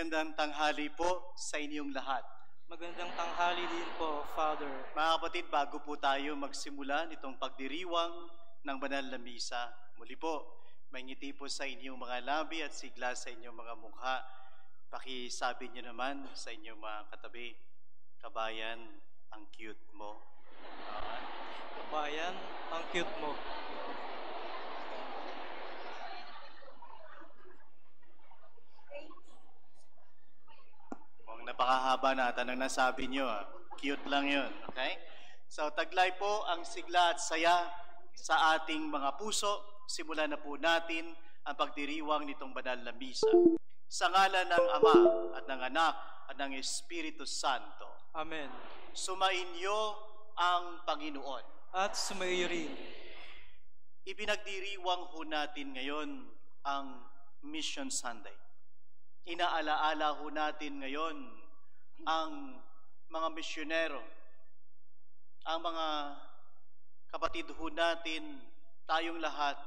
Magandang tanghali po sa inyong lahat. Magandang tanghali din po, Father. Mga kapatid, bago po tayo magsimula nitong pagdiriwang ng banal na misa, muli po, may ngiti po sa inyong mga labi at sigla sa inyong mga mukha. Pakisabi niyo naman sa inyong mga katabi, kabayan, ang cute mo. Kabayan, ang cute mo. Napakahaba na tanong na sabi niyo. ah. Cute lang yun. Okay? So, taglay po ang sigla at saya sa ating mga puso. Simulan na po natin ang pagdiriwang nitong banal na misa. Sa ngalan ng Ama at ng Anak at ng Espiritu Santo. Amen. Sumainyo ang Panginoon. At sumayo rin. Ipinagdiriwang ho natin ngayon ang Mission Sunday. Inaalaala ho natin ngayon ang mga misyonero, ang mga kapatid ho natin, tayong lahat,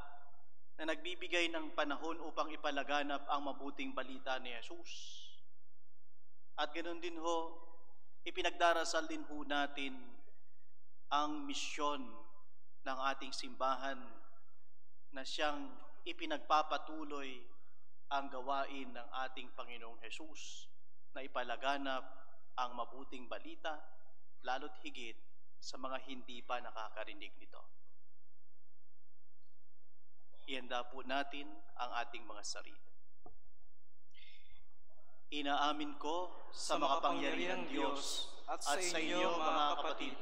na nagbibigay ng panahon upang ipalaganap ang mabuting balita ni Jesus. At ganoon din ho, ipinagdarasal din ho natin ang misyon ng ating simbahan na siyang ipinagpapatuloy ang gawain ng ating Panginoong Hesus na ipalaganap ang mabuting balita, lalo't higit sa mga hindi pa nakakarinig nito. Ihanda po natin ang ating mga sarili. Inaamin ko sa makapangyarihang Diyos at sa inyo, mga kapatid,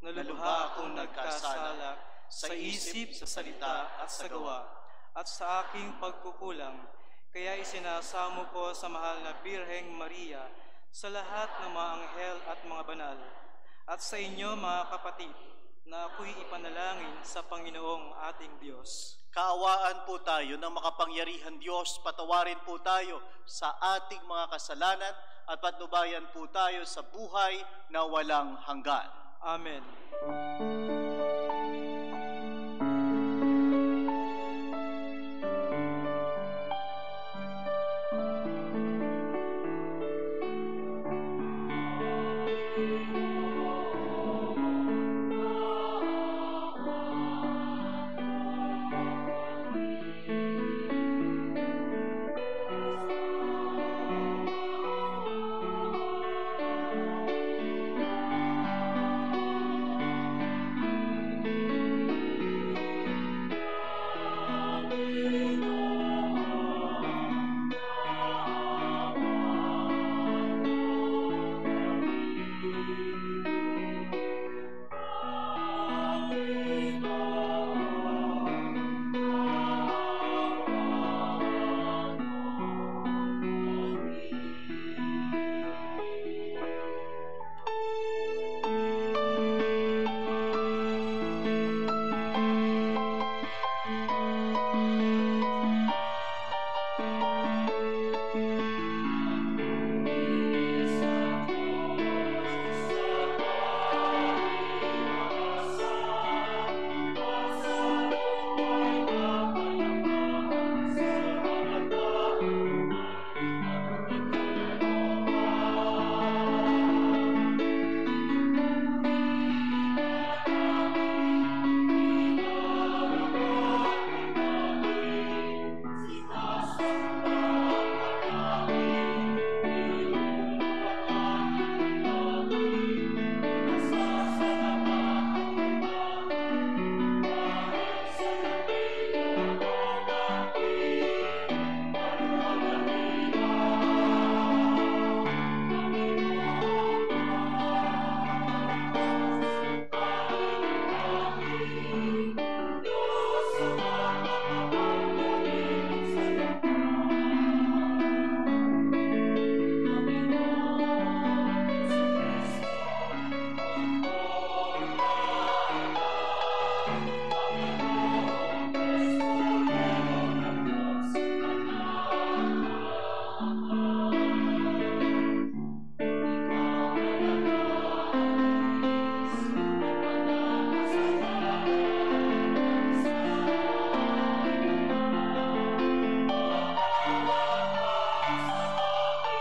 na lubha akong nagkasala sa isip, sa salita at sa gawa, at sa aking pagkukulang, kaya isinasamo ko sa mahal na Birheng Maria sa lahat ng mga anghel at mga banal, at sa inyo mga kapatid, na ako'y ipanalangin sa Panginoong ating Diyos. Kaawaan po tayo ng makapangyarihan Diyos, patawarin po tayo sa ating mga kasalanan at patnubayan po tayo sa buhay na walang hanggan. Amen.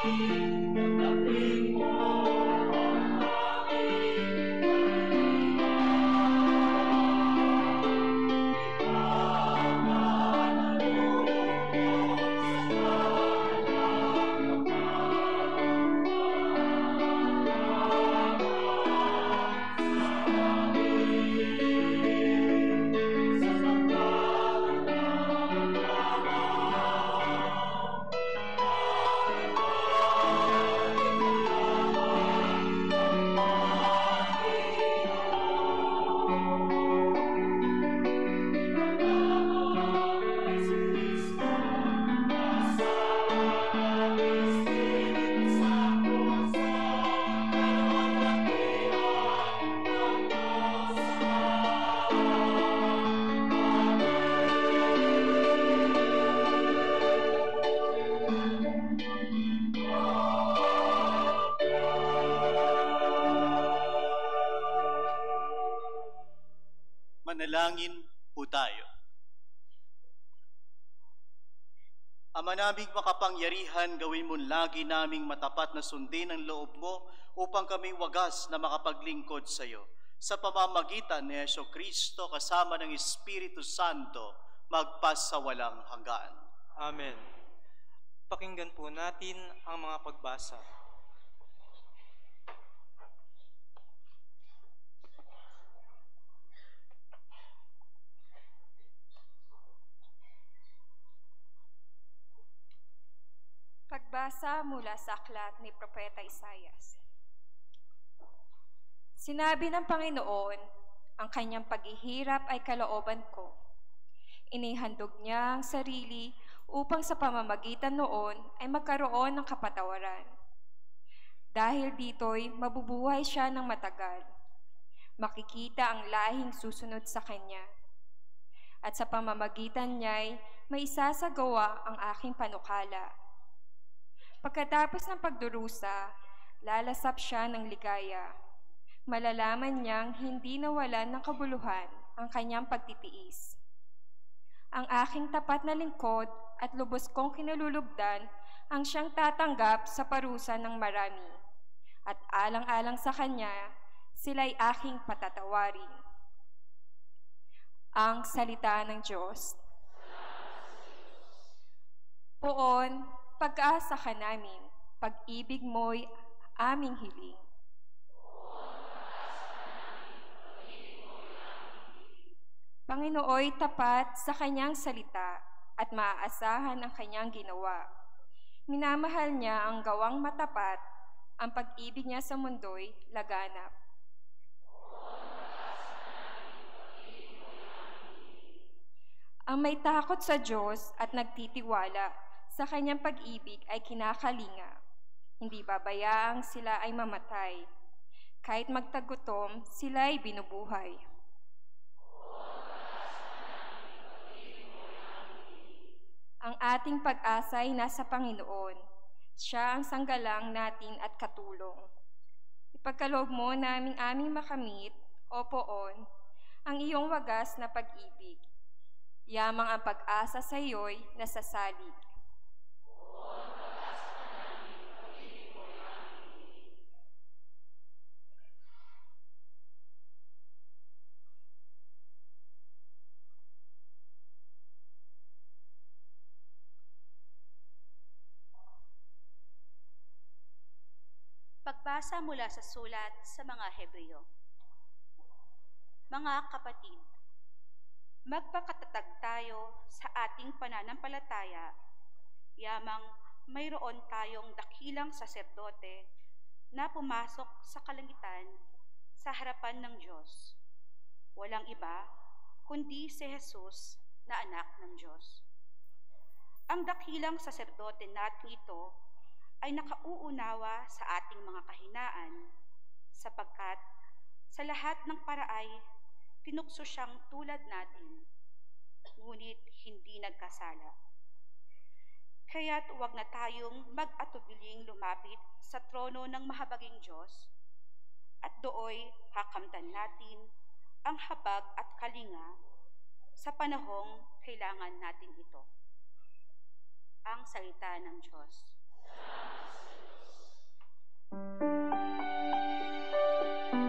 Tapi. Makapangyarihan, gawin mo lagi naming matapat na sundin ang loob mo upang kami wagas na makapaglingkod sa iyo. Sa pamamagitan ni Yeso Kristo kasama ng Espiritu Santo, magpas sa walang hanggan. Amen. Pakinggan po natin ang mga pagbasa. Pagbasa mula sa aklat ni Propeta Isayas. Sinabi ng Panginoon, ang kanyang paghihirap ay kalooban ko. Inihandog niya ang sarili upang sa pamamagitan noon ay magkaroon ng kapatawaran. Dahil dito'y mabubuhay siya ng matagal. Makikita ang lahing susunod sa kanya. At sa pamamagitan niya'y may isasagawa ang aking panukala Pagkatapos ng pagdurusa, lalasap siya ng ligaya. Malalaman niyang hindi nawalan ng kabuluhan ang kanyang pagtitiis. Ang aking tapat na lingkod at lubos kong kinalulugdan ang siyang tatanggap sa parusa ng marami. At alang-alang sa kanya, sila'y aking patatawarin. Ang salita ng Diyos. Poon, pag-asa ka namin, pag-ibig mo'y aming hiling. Panginooy tapat sa kanyang salita at maaasahan ang kanyang ginawa. Minamahal niya ang gawang matapat, ang pag-ibig niya sa mundo'y laganap. Ang may takot sa Diyos at nagtitiwala sa kanyang pag-ibig ay kinakalinga. Hindi babayaang sila ay mamatay. Kahit magtagutom, sila ay binubuhay. Ang ating pag-asa ay nasa Panginoon. Siya ang sanggalang natin at katulong. Ipagkaloob mo naming aming makamit, o poon, ang iyong wagas na pag-ibig. Yamang ang pag-asa sa iyo'y nasasalig. Pagbasa mula sa sulat sa mga Hebreo. Mga kapatid, magpakatatag tayo sa ating pananampalataya, yamang mayroon tayong dakilang saserdote na pumasok sa kalangitan sa harapan ng Diyos. Walang iba kundi si Jesus na anak ng Diyos. Ang dakilang saserdote natin ito ay nakauunawa sa ating mga kahinaan, sapagkat sa lahat ng paraay, tinukso siyang tulad natin, ngunit hindi nagkasala. Kaya't huwag na tayong mag-atubiling lumapit sa trono ng mahabaging Diyos at dooy hakamtan natin ang habag at kalinga sa panahong kailangan natin ito. Ang salita ng Diyos. Thank you.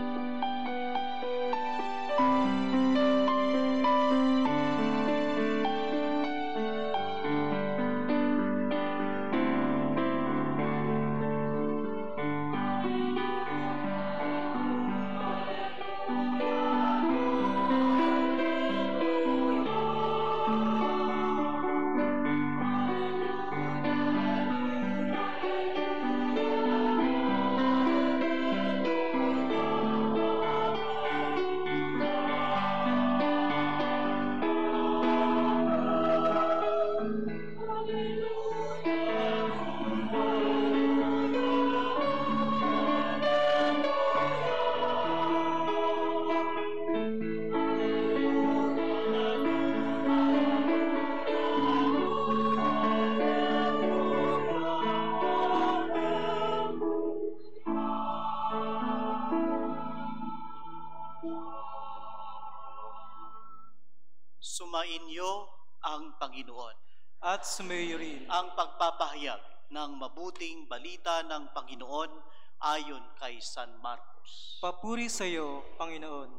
At sumayo rin Ang pagpapahayag ng mabuting balita ng Panginoon ayon kay San Marcos. Papuri sa iyo, Panginoon.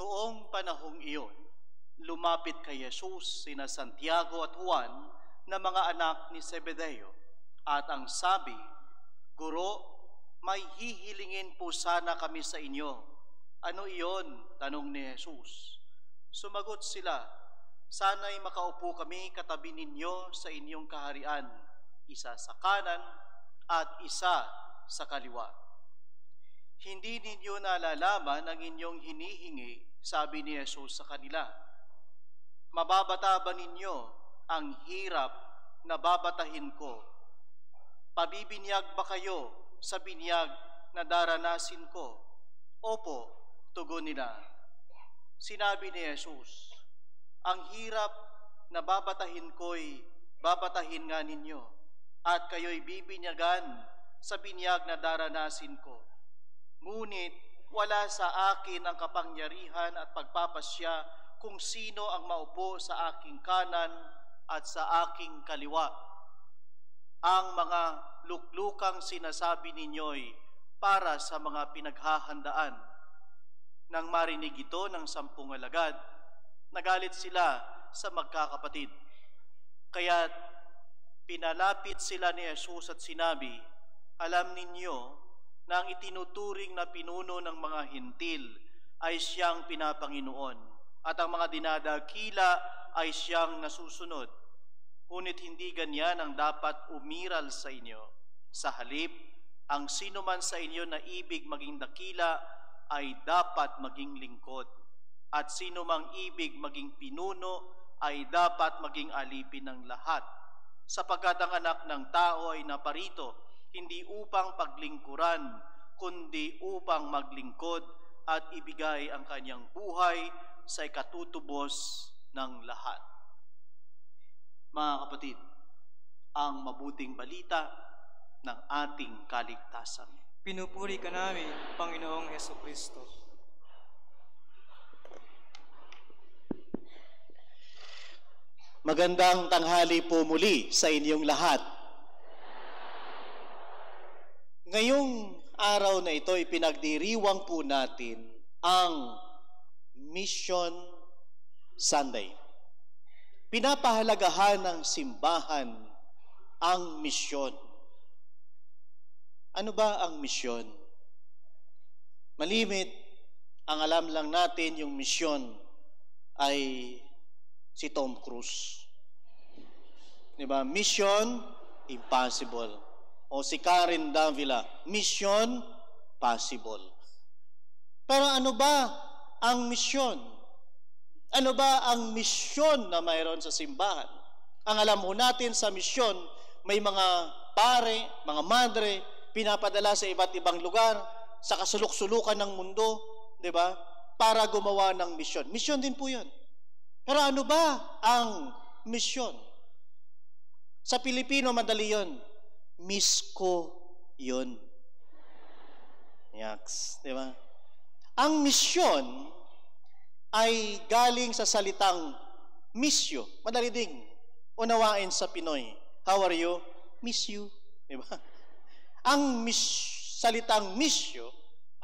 Noong panahong iyon, lumapit kay Jesus sina Santiago at Juan na mga anak ni Zebedeo. At ang sabi, Guro, may hihilingin po sana kami sa inyo. Ano iyon? Tanong ni Jesus. Sumagot sila, Sana'y makaupo kami katabi ninyo sa inyong kaharian, isa sa kanan at isa sa kaliwa. Hindi ninyo nalalaman ang inyong hinihingi, sabi ni Jesus sa kanila. Mababata ba ninyo ang hirap na babatahin ko? Pabibinyag ba kayo sa binyag na daranasin ko? Opo, tugon nila. Sinabi ni Jesus, ang hirap na babatahin ko'y babatahin nga ninyo at kayo'y bibinyagan sa binyag na daranasin ko. Ngunit wala sa akin ang kapangyarihan at pagpapasya kung sino ang maupo sa aking kanan at sa aking kaliwa. Ang mga luklukang sinasabi ninyo'y para sa mga pinaghahandaan. Nang marinig ito ng sampung alagad, nagalit sila sa magkakapatid. Kaya pinalapit sila ni Jesus at sinabi, Alam ninyo na ang itinuturing na pinuno ng mga hintil ay siyang pinapanginoon at ang mga dinadakila ay siyang nasusunod. Ngunit hindi ganyan ang dapat umiral sa inyo. Sa halip, ang sino man sa inyo na ibig maging dakila ay dapat maging lingkod. At sino mang ibig maging pinuno ay dapat maging alipin ng lahat. Sapagkat ang anak ng tao ay naparito, hindi upang paglingkuran, kundi upang maglingkod at ibigay ang kanyang buhay sa ikatutubos ng lahat. Mga kapatid, ang mabuting balita ng ating kaligtasan. Pinupuri ka namin, Panginoong Heso Kristo. Magandang tanghali po muli sa inyong lahat. Ngayong araw na ito, ipinagdiriwang po natin ang Mission Sunday. Pinapahalagahan ng simbahan ang misyon. Ano ba ang misyon? Malimit, ang alam lang natin yung misyon ay si Tom Cruise. Di ba? Mission, impossible. O si Karen Davila, mission, possible. Pero ano ba ang misyon? Ano ba ang misyon na mayroon sa simbahan? Ang alam mo natin sa misyon, may mga pare, mga madre, pinapadala sa iba't ibang lugar, sa kasulok-sulukan ng mundo, di ba? Para gumawa ng misyon. Misyon din po yun. Pero ano ba ang misyon? Sa Pilipino, madali yun. Misko yun. Yaks, di ba? Ang misyon ay galing sa salitang misyo. Madali ding unawain sa Pinoy. How are you? Miss you. Di ba? Ang mis salitang misyo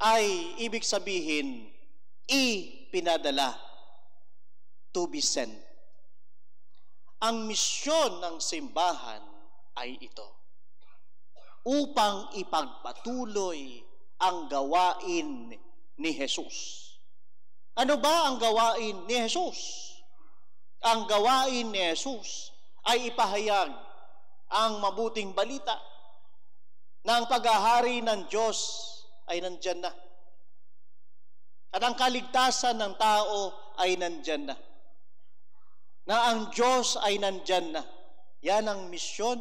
ay ibig sabihin ipinadala to be sent. Ang misyon ng simbahan ay ito. Upang ipagpatuloy ang gawain ni Jesus. Ano ba ang gawain ni Jesus? Ang gawain ni Jesus ay ipahayag ang mabuting balita na ang paghahari ng Diyos ay nandyan na. At ang kaligtasan ng tao ay nandyan na. Na ang Diyos ay nandyan na. Yan ang misyon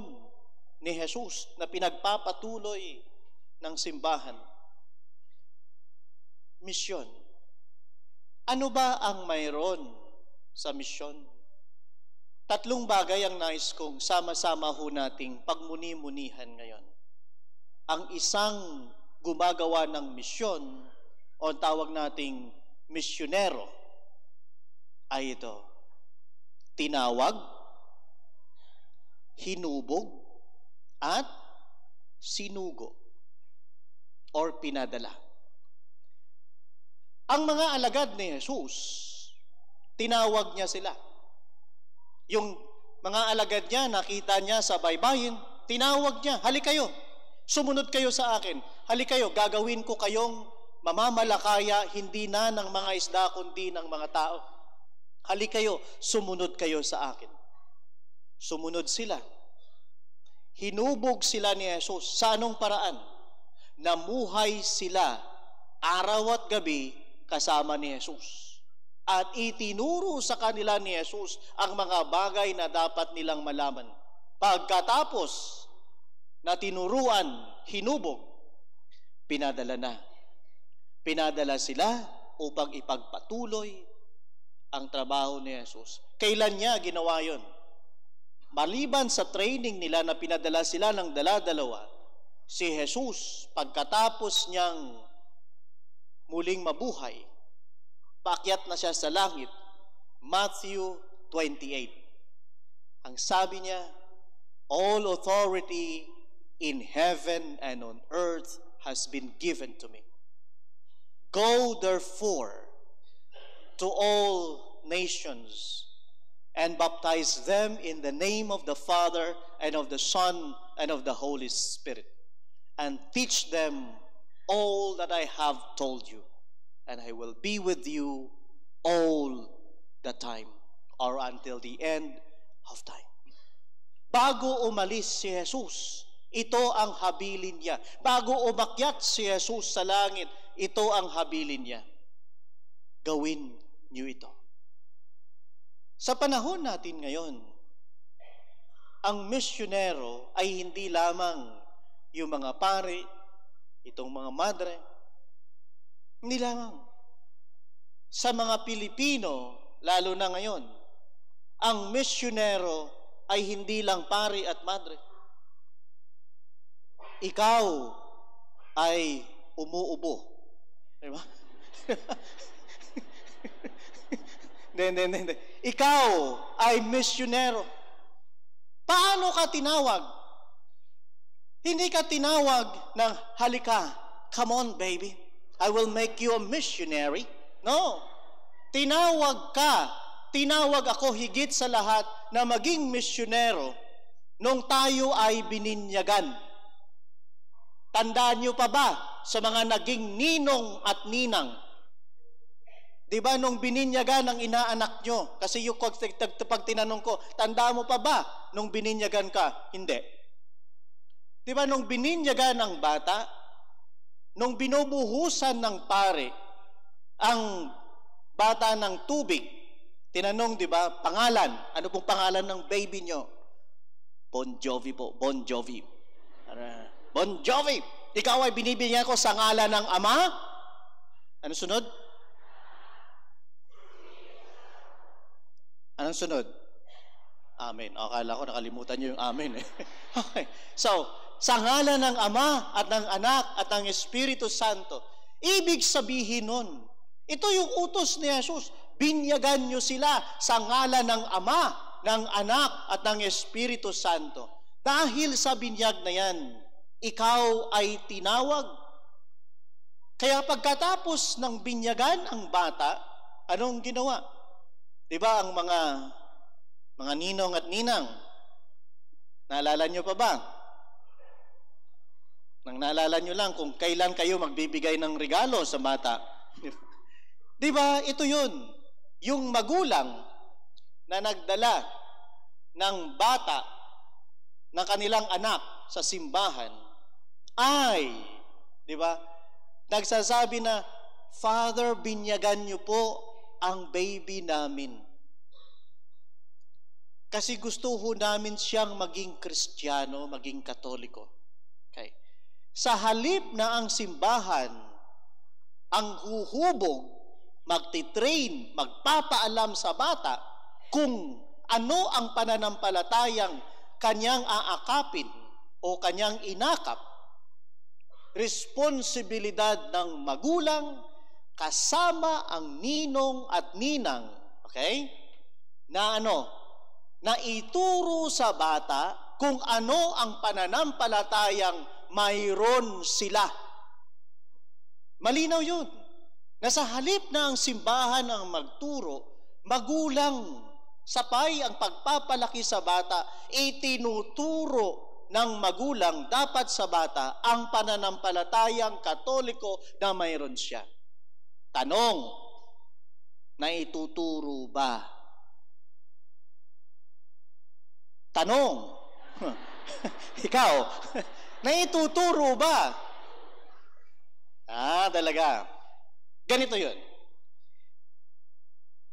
ni Jesus na pinagpapatuloy ng simbahan. Misyon. Ano ba ang mayroon sa misyon? Tatlong bagay ang nais kong sama-sama ho nating pagmuni-munihan ngayon. Ang isang gumagawa ng misyon o tawag nating misyonero ay ito. Tinawag, hinubog, at sinugo or pinadala. Ang mga alagad ni Jesus, tinawag niya sila. Yung mga alagad niya, nakita niya sa baybayin, tinawag niya, halik kayo, sumunod kayo sa akin, halik kayo, gagawin ko kayong mamamalakaya, hindi na ng mga isda, kundi ng mga tao. Halik kayo, sumunod kayo sa akin. Sumunod sila. Hinubog sila ni Jesus. Sa anong paraan? Namuhay sila araw at gabi kasama ni Jesus. At itinuro sa kanila ni Jesus ang mga bagay na dapat nilang malaman. Pagkatapos na tinuruan, hinubog, pinadala na. Pinadala sila upang ipagpatuloy ang trabaho ni Jesus. Kailan niya ginawa yon? Maliban sa training nila na pinadala sila ng dala-dalawa, si Jesus pagkatapos niyang muling mabuhay, paakyat na siya sa langit. Matthew 28. Ang sabi niya, All authority in heaven and on earth has been given to me. Go therefore to all nations and baptize them in the name of the Father and of the Son and of the Holy Spirit and teach them all that I have told you, and I will be with you all the time or until the end of time. Bago umalis si Jesus, ito ang habilin niya. Bago umakyat si Jesus sa langit, ito ang habilin niya. Gawin niyo ito. Sa panahon natin ngayon, ang misyonero ay hindi lamang yung mga pari, itong mga madre, hindi lamang. Sa mga Pilipino, lalo na ngayon, ang misyonero ay hindi lang pari at madre. Ikaw ay umuubo. Di ba? Hindi, hindi, hindi. Ikaw ay misyonero. Paano ka tinawag? Hindi ka tinawag ng halika, come on baby, I will make you a missionary. No. Tinawag ka, tinawag ako higit sa lahat na maging misyonero nung tayo ay bininyagan. Tandaan niyo pa ba sa mga naging ninong at ninang? Di ba nung bininyagan ng inaanak nyo? Kasi yung pag tinanong ko, tanda mo pa ba nung bininyagan ka? Hindi. Di ba nung bininyagan ng bata, nung binubuhusan ng pare ang bata ng tubig, tinanong, di ba, pangalan, ano pong pangalan ng baby nyo? Bon Jovi po, Bon Jovi. Bon Jovi, ikaw ay binibigyan ko sa ngalan ng ama? Ano sunod? Anong sunod? Amen. Akala ko nakalimutan niyo yung amen eh. okay. So, sa ngalan ng Ama at ng Anak at ng Espiritu Santo, ibig sabihin nun, ito yung utos ni Jesus. Binyagan niyo sila sa ngalan ng Ama, ng Anak at ng Espiritu Santo. Dahil sa binyag na yan, ikaw ay tinawag. Kaya pagkatapos ng binyagan ang bata, anong ginawa? Di ba ang mga mga ninong at ninang, naalala nyo pa ba? Nang naalala nyo lang kung kailan kayo magbibigay ng regalo sa bata. Di ba? Ito yun. Yung magulang na nagdala ng bata ng kanilang anak sa simbahan ay, di ba, nagsasabi na, Father, binyagan niyo po ang baby namin. Kasi gusto ho namin siyang maging kristyano, maging katoliko. Okay. Sa halip na ang simbahan ang huhubog, magtitrain, magpapaalam sa bata kung ano ang pananampalatayang kanyang aakapin o kanyang inakap, responsibilidad ng magulang, kasama ang ninong at ninang, okay? Na ano? Na ituro sa bata kung ano ang pananampalatayang mayroon sila. Malinaw yun. Nasa halip na ang simbahan ang magturo, magulang sapay ang pagpapalaki sa bata, itinuturo ng magulang dapat sa bata ang pananampalatayang katoliko na mayroon siya. Tanong, na ituturo ba? Tanong, ikaw, na ituturo ba? Ah, talaga. Ganito yun.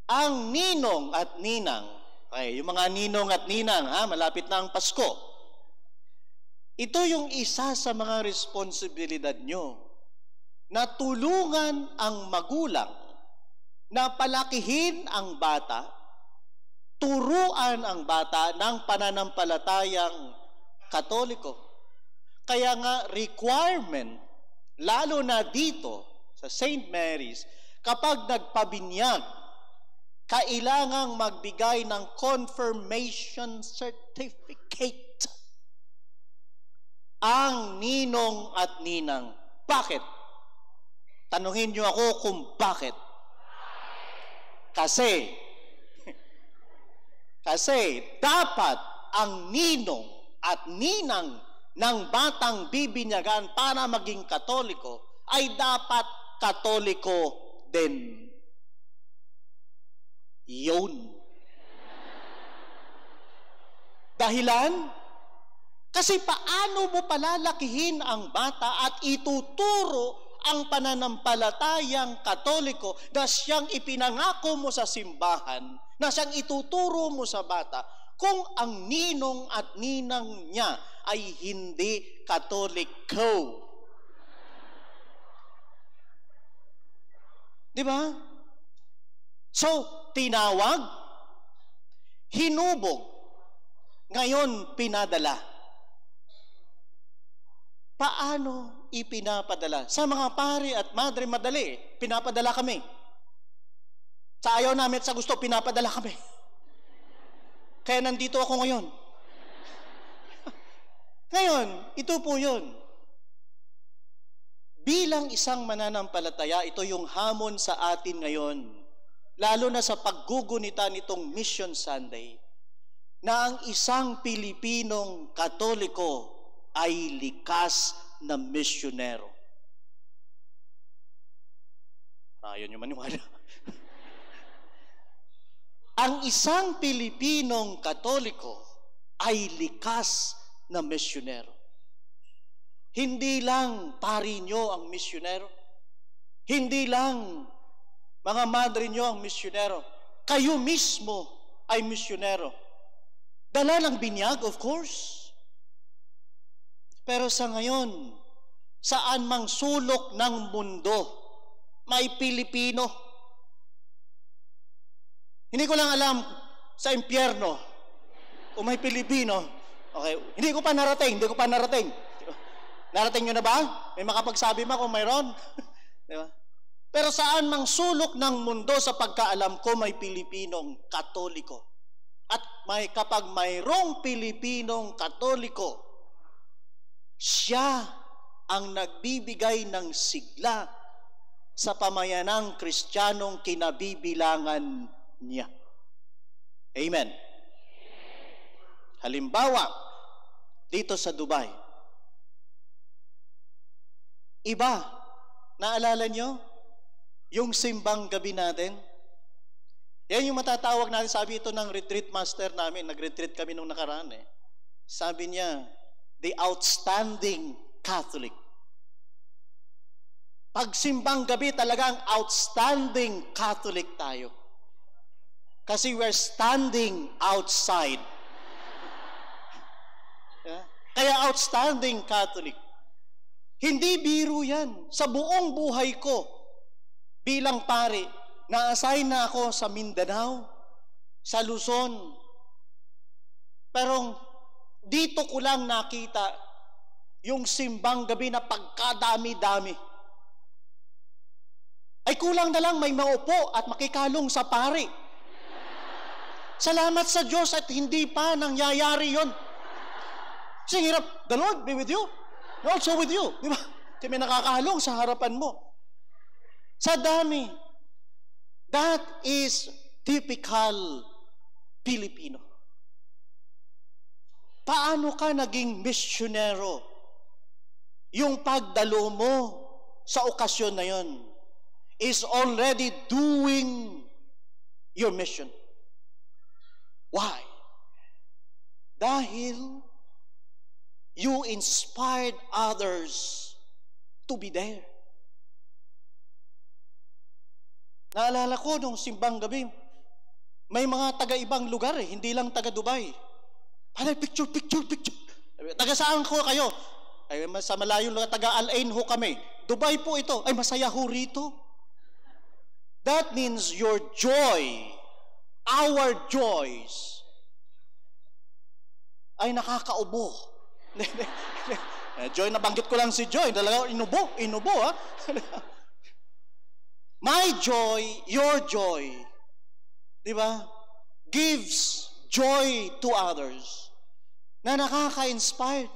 Ang ninong at ninang, okay, yung mga ninong at ninang, ha, malapit na ang Pasko. Ito yung isa sa mga responsibilidad nyo na tulungan ang magulang na palakihin ang bata, turuan ang bata ng pananampalatayang katoliko. Kaya nga requirement, lalo na dito sa St. Mary's, kapag nagpabinyag, kailangang magbigay ng confirmation certificate ang ninong at ninang. Bakit? Tanungin niyo ako kung bakit. Kasi, kasi dapat ang ninong at ninang ng batang bibinyagan para maging katoliko ay dapat katoliko din. Yun. Dahilan? Kasi paano mo palalakihin ang bata at ituturo ang pananampalatayang katoliko na siyang ipinangako mo sa simbahan, na siyang ituturo mo sa bata, kung ang ninong at ninang niya ay hindi katoliko. Di ba? So, tinawag, hinubog, ngayon pinadala. Paano ipinapadala? Sa mga pari at madre madali, pinapadala kami. Sa ayaw namin at sa gusto, pinapadala kami. Kaya nandito ako ngayon. ngayon, ito po yun. Bilang isang mananampalataya, ito yung hamon sa atin ngayon, lalo na sa paggugunita nitong Mission Sunday, na ang isang Pilipinong Katoliko ay likas na misyonero. Ayaw nyo maniwala. ang isang Pilipinong Katoliko ay likas na misyonero. Hindi lang pari nyo ang misyonero. Hindi lang mga madre nyo ang misyonero. Kayo mismo ay misyonero. Dala ng binyag, of course. Pero sa ngayon, saan mang sulok ng mundo, may Pilipino. Hindi ko lang alam sa impyerno kung may Pilipino. Okay, hindi ko pa narating, hindi ko pa narating. Narating nyo na ba? May makapagsabi ba kung mayroon? Di ba? Pero saan mang sulok ng mundo sa pagkaalam ko may Pilipinong Katoliko. At may kapag mayroong Pilipinong Katoliko, siya ang nagbibigay ng sigla sa pamayanang Kristiyanong kinabibilangan niya. Amen. Halimbawa, dito sa Dubai, Iba, naalala nyo? Yung simbang gabi natin? Yan yung matatawag natin, sabi ito ng retreat master namin, nag-retreat kami nung nakaraan eh. Sabi niya, the outstanding Catholic. Pag simbang gabi talagang outstanding Catholic tayo. Kasi we're standing outside. Kaya outstanding Catholic. Hindi biro yan. Sa buong buhay ko, bilang pare, na-assign na ako sa Mindanao, sa Luzon. Pero dito ko lang nakita yung simbang gabi na pagkadami-dami. ay kulang na lang may maupo at makikalong sa pari. Salamat sa Diyos at hindi pa nangyayari yon. Kasi hirap, the Lord be with you. And also with you. Di ba? Kasi may nakakahalong sa harapan mo. Sa dami. That is typical Pilipino. Paano ka naging misyonero? Yung pagdalo mo sa okasyon na yon is already doing your mission. Why? Dahil you inspired others to be there. Naalala ko nung simbang gabi, may mga taga-ibang lugar eh, hindi lang taga-Dubai. Para picture, picture, picture. Taga saan ko kayo? Ay, sa malayo lugar, taga Al Ain ho kami. Dubai po ito. Ay, masaya ho rito. That means your joy, our joys, ay nakakaubo. Joy, nabanggit ko lang si Joy. Talaga, inubo, inubo, ha? My joy, your joy, di ba? Gives joy to others na nakaka-inspire.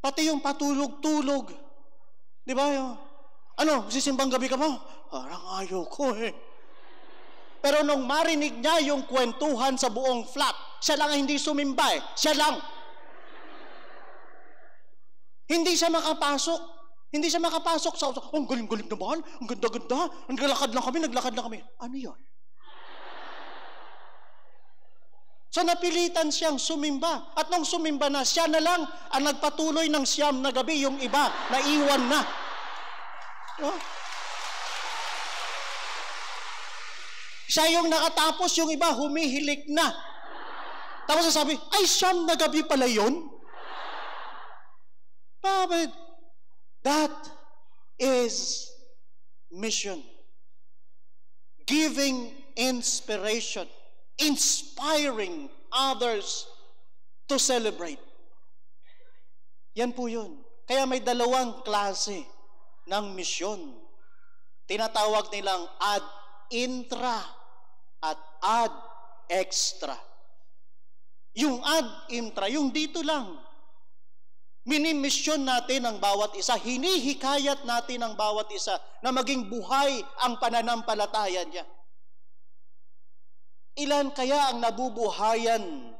Pati yung patulog-tulog. Di ba? Ano, sisimbang gabi ka mo? Parang ayaw ko eh. Pero nung marinig niya yung kwentuhan sa buong flat, siya lang ang hindi sumimba eh. Siya lang. Hindi siya makapasok. Hindi siya makapasok sa oh, ang galing-galing naman, ang ganda-ganda, naglakad lang kami, naglakad lang kami. Ano yon? So napilitan siyang sumimba. At nung sumimba na, siya na lang ang nagpatuloy ng siyam na gabi, yung iba, naiwan na. Oh. Siya yung nakatapos, yung iba humihilik na. Tapos sasabi, ay siyam na gabi pala yun? Bakit? That is mission. Giving inspiration. Inspiring others to celebrate. Yan po yun. Kaya may dalawang klase ng misyon. Tinatawag nilang ad intra at ad extra. Yung ad intra, yung dito lang. Minimisyon natin ang bawat isa, hinihikayat natin ang bawat isa na maging buhay ang pananampalataya niya. Ilan kaya ang nabubuhayan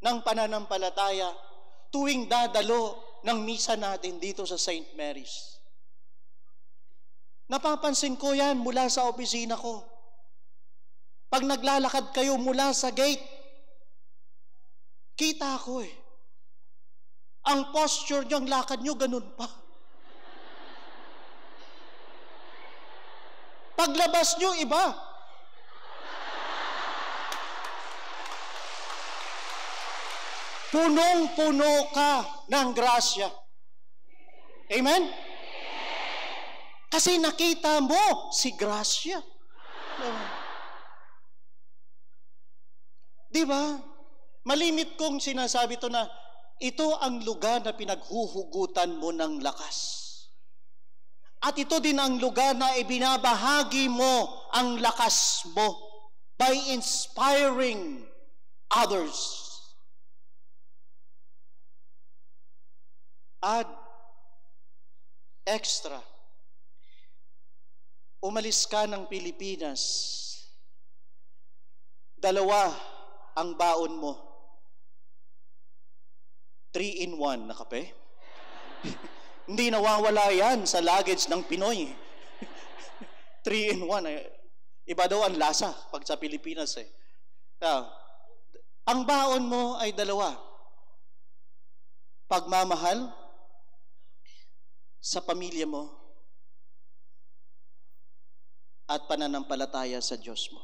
ng pananampalataya tuwing dadalo ng misa natin dito sa St. Mary's? Napapansin ko yan mula sa opisina ko. Pag naglalakad kayo mula sa gate, kita ko eh. Ang posture nyo, ang lakad nyo, ganun pa. Paglabas nyo, iba. Punong-puno ka ng grasya. Amen? Kasi nakita mo si grasya. Di ba? Malimit kong sinasabi to na ito ang lugar na pinaghuhugutan mo ng lakas. At ito din ang lugar na ibinabahagi mo ang lakas mo by inspiring others. Add extra. Umalis ka ng Pilipinas. Dalawa ang baon mo? Three in one na kape? Hindi nawawala yan sa luggage ng Pinoy. Three in one. Eh. Iba daw ang lasa pag sa Pilipinas eh. Now, ang baon mo ay dalawa. Pagmamahal sa pamilya mo at pananampalataya sa Diyos mo.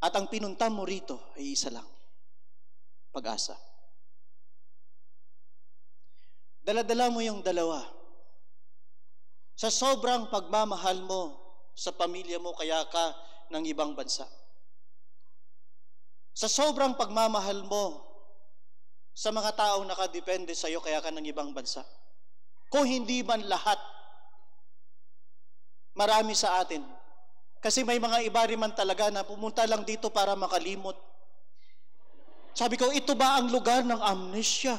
At ang pinunta mo rito ay isa lang. Pag-asa. Daladala mo yung dalawa. Sa sobrang pagmamahal mo sa pamilya mo, kaya ka ng ibang bansa. Sa sobrang pagmamahal mo sa mga taong nakadepende sa iyo, kaya ka ng ibang bansa. Kung hindi man lahat, Marami sa atin. Kasi may mga iba rin man talaga na pumunta lang dito para makalimot. Sabi ko, ito ba ang lugar ng amnesia?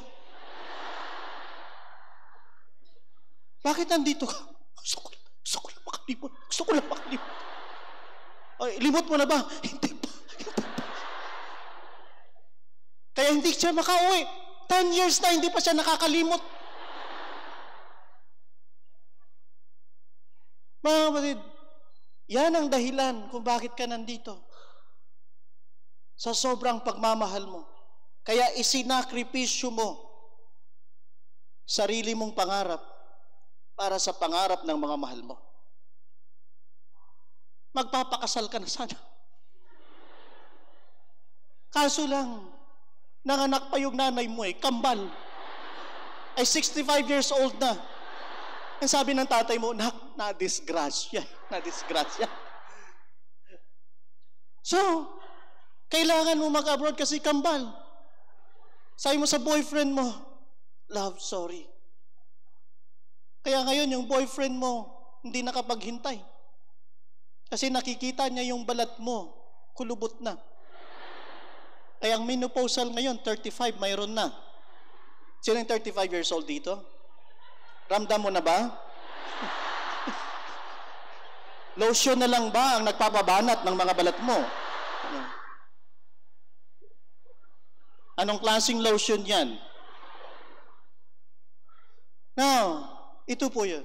Bakit nandito ka? Gusto ko, gusto ko lang makalimot. Gusto ko lang makalimot. Ay, limot mo na ba? Hindi pa. Hindi pa. Kaya hindi siya makauwi. Ten years na, hindi pa siya nakakalimot. Mga kapatid, yan ang dahilan kung bakit ka nandito. Sa sobrang pagmamahal mo. Kaya isinakripisyo mo sarili mong pangarap para sa pangarap ng mga mahal mo. Magpapakasal ka na sana. Kaso lang, nanganak pa yung nanay mo eh, kambal. Ay 65 years old na. Ang sabi ng tatay mo, nak, na-disgrasya. Na-disgrasya. So, kailangan mo mag-abroad kasi kambal. Sabi mo sa boyfriend mo, love, sorry. Kaya ngayon, yung boyfriend mo, hindi nakapaghintay. Kasi nakikita niya yung balat mo, kulubot na. Kaya ang menopausal ngayon, 35, mayroon na. Sino yung 35 years old dito? Ramdam mo na ba? Lotion na lang ba ang nagpapabanat ng mga balat mo? Ano? Anong klaseng lotion yan? Now, ito po yun.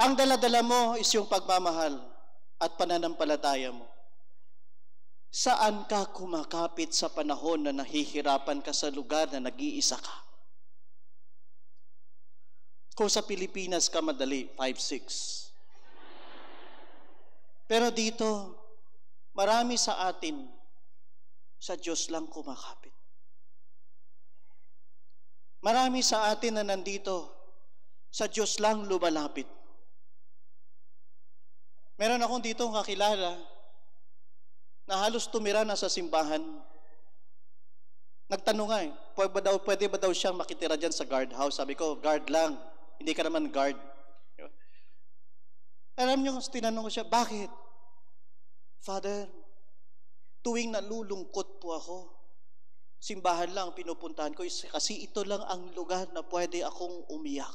Ang daladala mo is yung pagmamahal at pananampalataya mo. Saan ka kumakapit sa panahon na nahihirapan ka sa lugar na nag-iisa ka? Kung sa Pilipinas ka madali, 5-6. Pero dito, marami sa atin, sa Diyos lang kumakapit. Marami sa atin na nandito, sa Diyos lang lumalapit. Meron akong dito kakilala na halos tumira na sa simbahan. Nagtanong nga eh, pwede ba daw, pwede ba daw siyang makitira dyan sa guard house? Sabi ko, guard lang. Hindi ka naman guard. Alam niyo, tinanong ko siya, bakit? Father, tuwing nalulungkot po ako, simbahan lang pinupuntahan ko kasi ito lang ang lugar na pwede akong umiyak.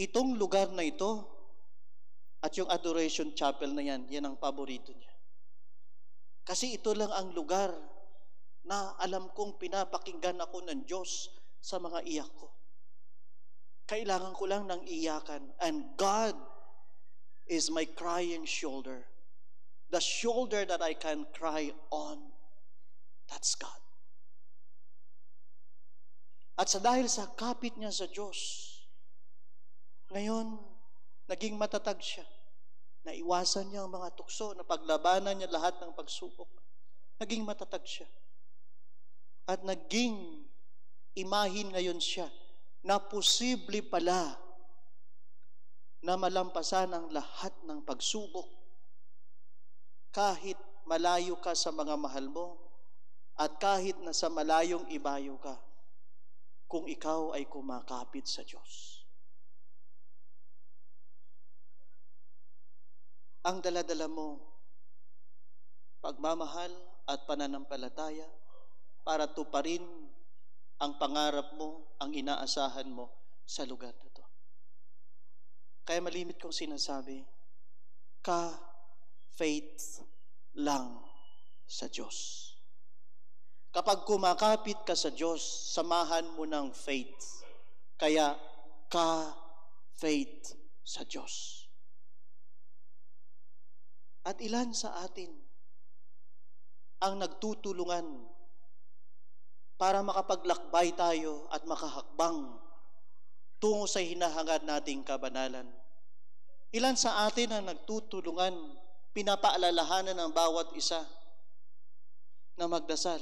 Itong lugar na ito at yung adoration chapel na yan, yan ang paborito niya. Kasi ito lang ang lugar na alam kong pinapakinggan ako ng Diyos sa mga iyak ko. Kailangan ko lang ng iyakan. And God is my crying shoulder. The shoulder that I can cry on. That's God. At sa dahil sa kapit niya sa Diyos, ngayon, naging matatag siya. Naiwasan niya ang mga tukso, na paglabanan niya lahat ng pagsubok. Naging matatag siya. At naging imahin ngayon siya na posible pala na malampasan ang lahat ng pagsubok kahit malayo ka sa mga mahal mo at kahit na sa malayong ibayo ka kung ikaw ay kumakapit sa Diyos. Ang daladala mo, pagmamahal at pananampalataya para tuparin ang pangarap mo, ang inaasahan mo sa lugar na to. Kaya malimit kong sinasabi, ka-faith lang sa Diyos. Kapag kumakapit ka sa Diyos, samahan mo ng faith. Kaya ka-faith sa Diyos. At ilan sa atin ang nagtutulungan para makapaglakbay tayo at makahakbang tungo sa hinahangad nating kabanalan. Ilan sa atin ang nagtutulungan, pinapaalalahanan ng bawat isa na magdasal,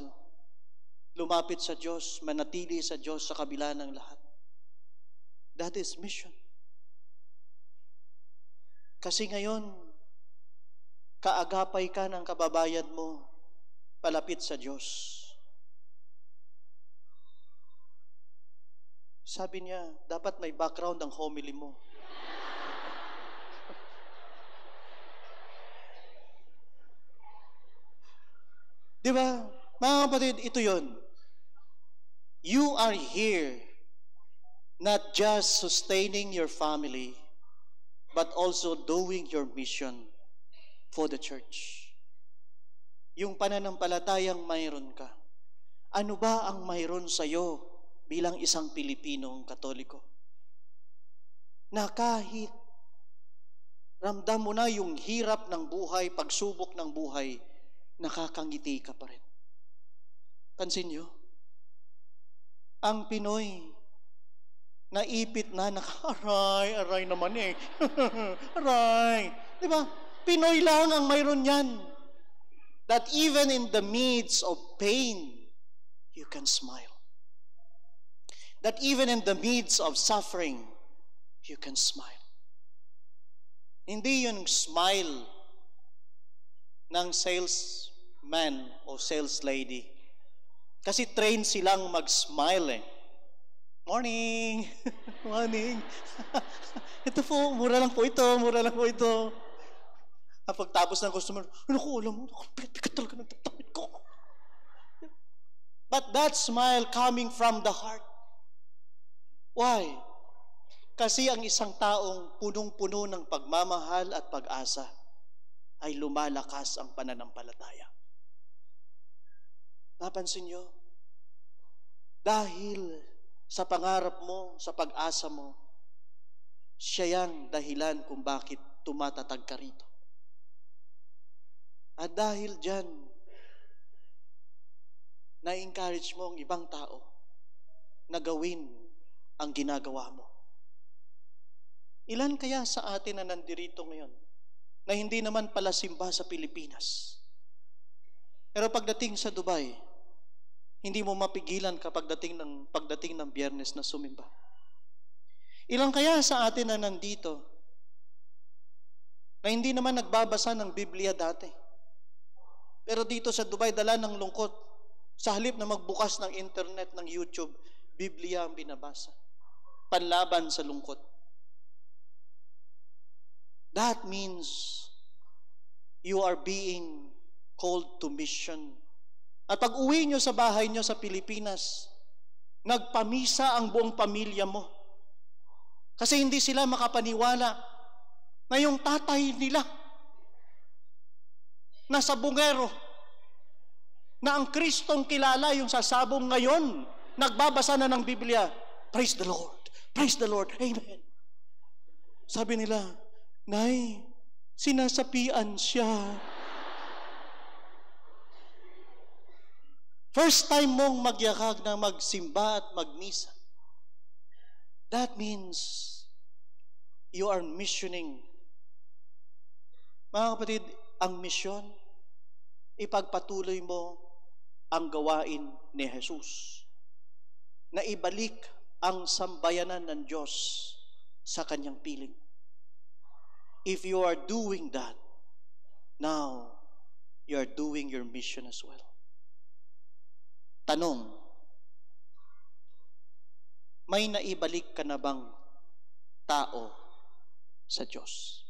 lumapit sa Diyos, manatili sa Diyos sa kabila ng lahat. That is mission. Kasi ngayon, kaagapay ka ng kababayan mo palapit sa Diyos. Sabi niya, dapat may background ang homily mo. Di ba? Mga kapatid, ito yon. You are here not just sustaining your family, but also doing your mission for the church. Yung pananampalatayang mayroon ka. Ano ba ang mayroon sa iyo bilang isang Pilipinong Katoliko? Na kahit ramdam mo na yung hirap ng buhay, pagsubok ng buhay, nakakangiti ka pa rin. Pansin nyo? Ang Pinoy, naipit na, nakaray, aray naman eh. aray. Di ba? Pinoy lang ang mayroon yan. That even in the midst of pain, you can smile. That even in the midst of suffering, you can smile. Hindi yung smile ng salesman o sales lady. Kasi train silang mag-smile eh. Morning! Morning! ito po, mura lang po ito, mura lang po ito. Kapag tapos ng customer, ano ko, alam mo, bigat talaga ng tatapit ko. But that smile coming from the heart. Why? Kasi ang isang taong punong-puno ng pagmamahal at pag-asa ay lumalakas ang pananampalataya. Napansin nyo? Dahil sa pangarap mo, sa pag-asa mo, siya yang dahilan kung bakit tumatatag ka rito. At dahil dyan, na-encourage mo ang ibang tao na gawin ang ginagawa mo. Ilan kaya sa atin na nandirito ngayon na hindi naman pala simba sa Pilipinas? Pero pagdating sa Dubai, hindi mo mapigilan kapag dating ng, pagdating ng biyernes na sumimba. Ilan kaya sa atin na nandito na hindi naman nagbabasa ng Biblia dati? Pero dito sa Dubai, dala ng lungkot. Sa halip na magbukas ng internet, ng YouTube, Biblia ang binabasa. Panlaban sa lungkot. That means you are being called to mission. At pag uwi nyo sa bahay nyo sa Pilipinas, nagpamisa ang buong pamilya mo. Kasi hindi sila makapaniwala na yung tatay nila nasa bungero na ang Kristong kilala yung sasabong ngayon, nagbabasa na ng Biblia. Praise the Lord. Praise the Lord. Amen. Sabi nila, Nay, sinasapian siya. First time mong magyakag na magsimba at magmisa. That means you are missioning. Mga kapatid, ang misyon, ipagpatuloy mo ang gawain ni Jesus na ibalik ang sambayanan ng Diyos sa kanyang piling. If you are doing that, now you are doing your mission as well. Tanong, may naibalik ka na bang tao sa Diyos?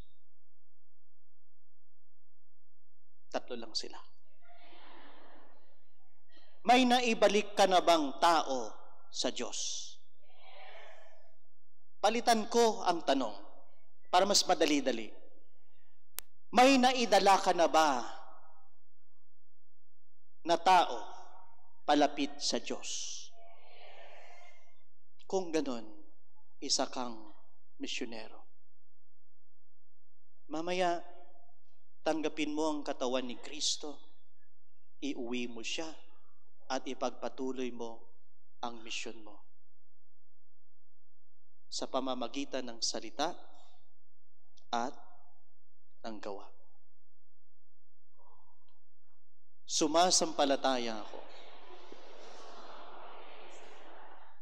Tatlo lang sila. May naibalik ka na bang tao sa Diyos? Palitan ko ang tanong para mas madali-dali. May naidala ka na ba na tao palapit sa Diyos? Kung ganon, isa kang misyonero. Mamaya, tanggapin mo ang katawan ni Kristo, iuwi mo siya, at ipagpatuloy mo ang misyon mo. Sa pamamagitan ng salita, at ng gawa. Sumasampalataya ako.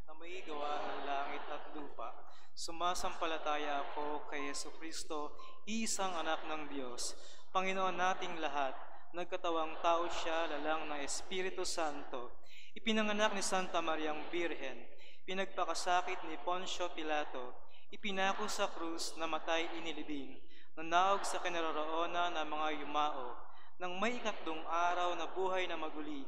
Na may gawa ng langit at lupa, sumasampalataya ako kay Yesu Kristo, isang anak ng Diyos, Panginoon nating lahat, nagkatawang tao siya lalang ng Espiritu Santo, ipinanganak ni Santa Mariang Birhen, pinagpakasakit ni Poncio Pilato, ipinako sa krus na matay inilibing, nanaog sa kinaroroonan ng mga yumao, nang may ikatlong araw na buhay na maguli,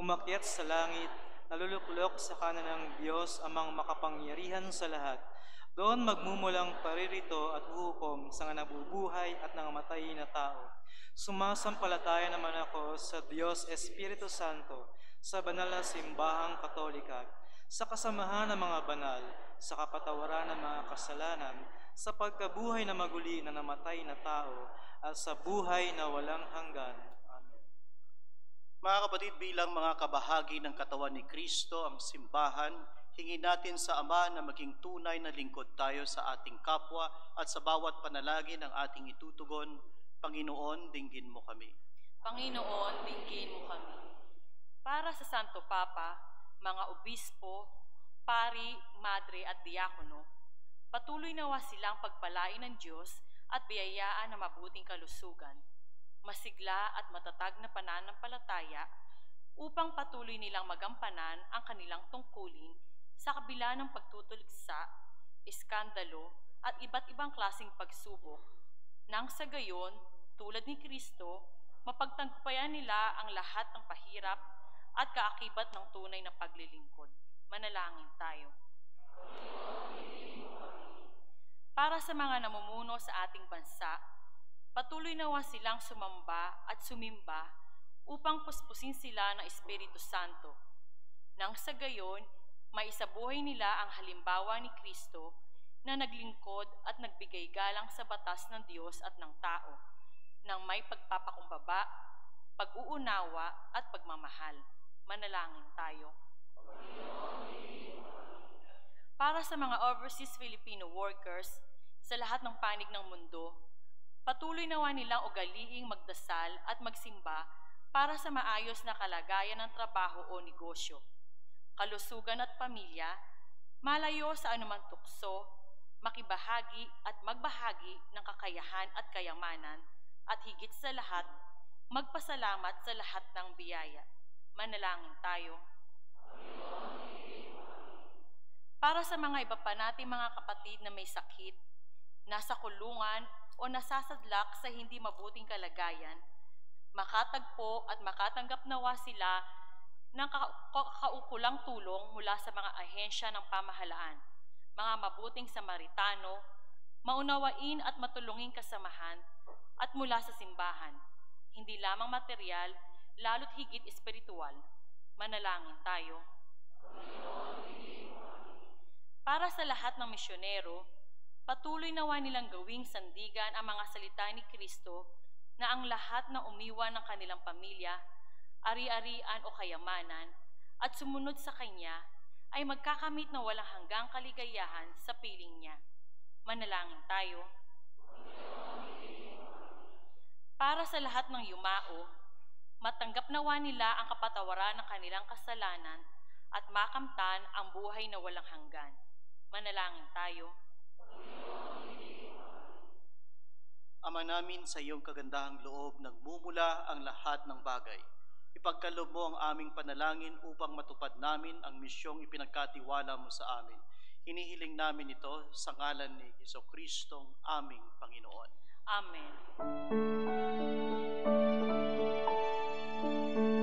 umakyat sa langit, naluluklok sa kanan ng Diyos amang makapangyarihan sa lahat. Doon magmumulang paririto at hukom sa nabubuhay at nangamatay na tao. Sumasampalataya naman ako sa Diyos Espiritu Santo, sa banal na simbahang katolika, sa kasamahan ng mga banal, sa kapatawaran ng mga kasalanan, sa pagkabuhay na maguli na namatay na tao, at sa buhay na walang hanggan. Amen. Mga kapatid, bilang mga kabahagi ng katawan ni Kristo, ang simbahan, hingin natin sa Ama na maging tunay na lingkod tayo sa ating kapwa at sa bawat panalangin ng ating itutugon, Panginoon, dinggin mo kami. Panginoon, dinggin mo kami. Para sa Santo Papa, mga obispo, pari, madre at diakono, patuloy nawa silang pagpalain ng Diyos at biyayaan ng mabuting kalusugan, masigla at matatag na pananampalataya upang patuloy nilang magampanan ang kanilang tungkulin sa kabila ng pagtutuligsa, iskandalo at iba't ibang klasing pagsubok, nang sa gayon, tulad ni Kristo, mapagtagpayan nila ang lahat ng pahirap at kaakibat ng tunay na paglilingkod. Manalangin tayo. Para sa mga namumuno sa ating bansa, patuloy nawa silang sumamba at sumimba upang puspusin sila ng Espiritu Santo. Nang sa gayon, maisabuhay nila ang halimbawa ni Kristo na naglingkod at nagbigay galang sa batas ng Diyos at ng tao, nang may pagpapakumbaba, pag-uunawa at pagmamahal. Manalangin tayo. Para sa mga overseas Filipino workers sa lahat ng panig ng mundo, patuloy nawa nilang ugaliing magdasal at magsimba para sa maayos na kalagayan ng trabaho o negosyo, kalusugan at pamilya, malayo sa anumang tukso, makibahagi at magbahagi ng kakayahan at kayamanan, at higit sa lahat, magpasalamat sa lahat ng biyaya. Manalangin tayo. Para sa mga iba pa nating mga kapatid na may sakit, nasa kulungan o nasasadlak sa hindi mabuting kalagayan, makatagpo at makatanggap nawa sila ng kaukulang tulong mula sa mga ahensya ng pamahalaan, mga mabuting Samaritano, maunawain at matulunging kasamahan, at mula sa simbahan, hindi lamang material, lalo't higit espiritual. Manalangin tayo. Para sa lahat ng misyonero, patuloy nawa nilang gawing sandigan ang mga salita ni Kristo na ang lahat na umiwan ng kanilang pamilya, ari-arian o kayamanan, at sumunod sa Kanya ay magkakamit na walang hanggang kaligayahan sa piling niya. Manalangin tayo. Para sa lahat ng yumao, matanggap nawa nila ang kapatawaran ng kanilang kasalanan at makamtan ang buhay na walang hanggan. Manalangin tayo. Ama namin sa iyong kagandahang loob, nagmumula ang lahat ng bagay. Ipagkalob mo ang aming panalangin upang matupad namin ang misyong ipinagkatiwala mo sa amin. Hinihiling namin ito sa ngalan ni Heso Kristong aming Panginoon. Amen. Sa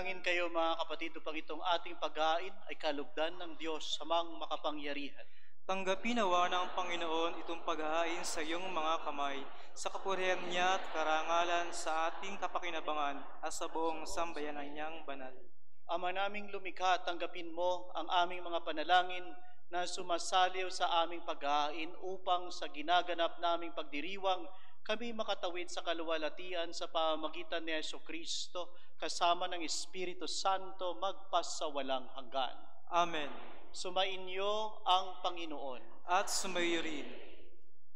Manalangin kayo mga kapatid upang itong ating paghain ay kalugdan ng Diyos samang makapangyarihan. Tanggapin nawa ng Panginoon itong paghahain sa iyong mga kamay, sa kapurihan niya at karangalan sa ating kapakinabangan at sa buong sambayanan niyang banal. Ama naming lumikha, tanggapin mo ang aming mga panalangin na sumasaliw sa aming paghain upang sa ginaganap naming pagdiriwang kami makatawid sa kaluwalhatian sa pamamagitan ni Yeso Kristo kasama ng Espiritu Santo magpasawalang hanggan. Amen. Sumainyo ang Panginoon. At sumayo rin.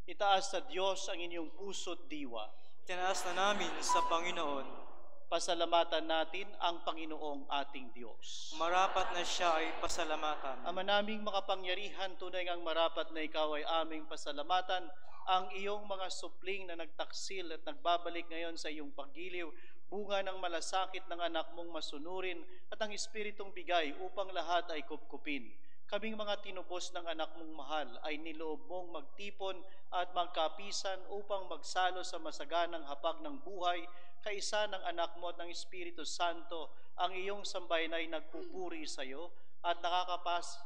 Itaas sa Diyos ang inyong puso't diwa. Tinaas na namin sa Panginoon. Pasalamatan natin ang Panginoong ating Diyos. Marapat na siya ay pasalamatan. Ama naming makapangyarihan, tunay ngang marapat na ikaw ay aming pasalamatan ang iyong mga supling na nagtaksil at nagbabalik ngayon sa iyong paggiliw, bunga ng malasakit ng anak mong masunurin at ang Espiritong bigay upang lahat ay kupkupin. Kaming mga tinubos ng anak mong mahal ay niloob mong magtipon at magkapisan upang magsalo sa masaganang hapag ng buhay, kaisa ng anak mo at ng Espiritu Santo, ang iyong sambayan ay nagpupuri sa iyo at nakakapas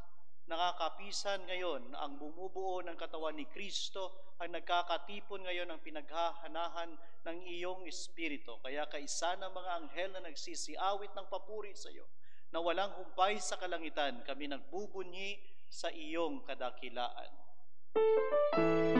nakakapisan ngayon ang bumubuo ng katawan ni Kristo ang nagkakatipon ngayon ng pinaghahanahan ng iyong espiritu. Kaya kaisa ng mga anghel na nagsisiawit ng papuri sa iyo, na walang humpay sa kalangitan, kami nagbubunyi sa iyong kadakilaan. Ama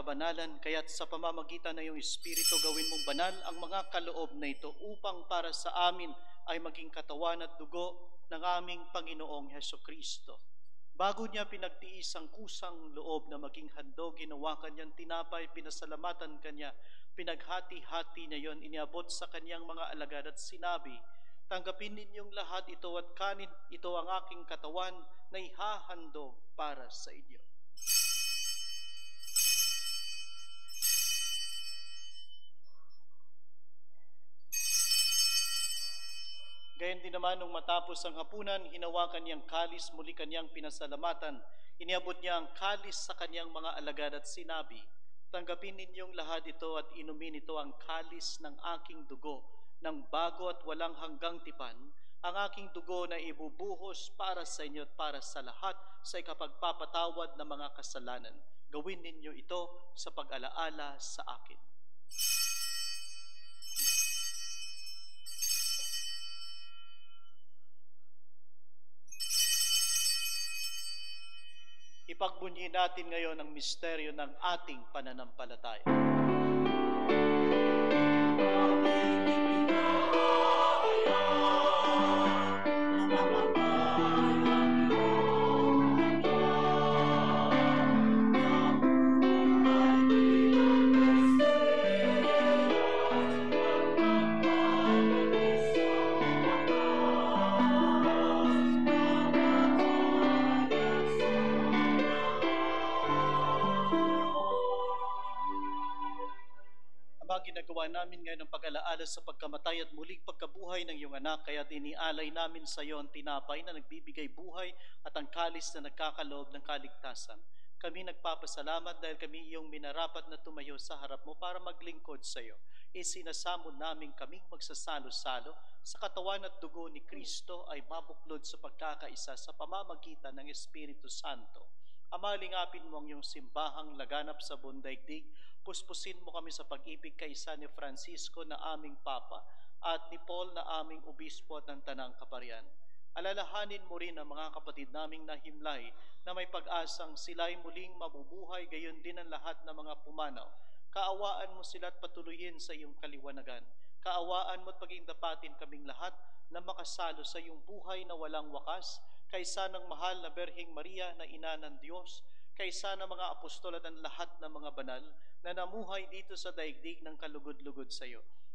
kabanalan, kaya't sa pamamagitan ng iyong Espiritu gawin mong banal ang mga kaloob na ito upang para sa amin ay maging katawan at dugo ng aming Panginoong Heso Kristo. Bago niya pinagtiis ang kusang loob na maging handog, ginawa kanyang tinapay, pinasalamatan kanya, pinaghati-hati niya yon, iniabot sa kanyang mga alagad at sinabi, Tanggapin ninyong lahat ito at kanin, ito ang aking katawan na ihahandog para sa inyo. Gayon din naman nung matapos ang hapunan, hinawakan niyang kalis, muli kanyang pinasalamatan. Iniabot niya ang kalis sa kanyang mga alagad at sinabi, Tanggapin ninyong lahat ito at inumin ito ang kalis ng aking dugo, ng bago at walang hanggang tipan, ang aking dugo na ibubuhos para sa inyo at para sa lahat sa ikapagpapatawad ng mga kasalanan. Gawin ninyo ito sa pag-alaala sa akin. Ipagbunyi natin ngayon ang misteryo ng ating pananampalataya. Anak, kaya inialay namin sa iyo ang tinapay na nagbibigay buhay at ang kalis na nagkakaloob ng kaligtasan. Kami nagpapasalamat dahil kami iyong minarapat na tumayo sa harap mo para maglingkod sa iyo. Isinasamo namin kaming magsasalo-salo sa katawan at dugo ni Kristo ay mabuklod sa pagkakaisa sa pamamagitan ng Espiritu Santo. Amalingapin mo ang iyong simbahang laganap sa bundaigdig. Puspusin mo kami sa pag-ibig kaisa ni Francisco na aming Papa at ni Paul na aming Obispo at ng Tanang Kaparian. Alalahanin mo rin ang mga kapatid naming nahimlay na may pag-asang sila'y muling mabubuhay, gayon din ang lahat ng mga pumanaw. Kaawaan mo sila at patuloyin sa iyong kaliwanagan. Kaawaan mo at paging dapatin kaming lahat na makasalo sa iyong buhay na walang wakas, kaysa ng mahal na Berhing Maria na ina ng Diyos, kaysa ng mga apostol at ang lahat ng mga banal na namuhay dito sa daigdig ng kalugod-lugod sa iyo.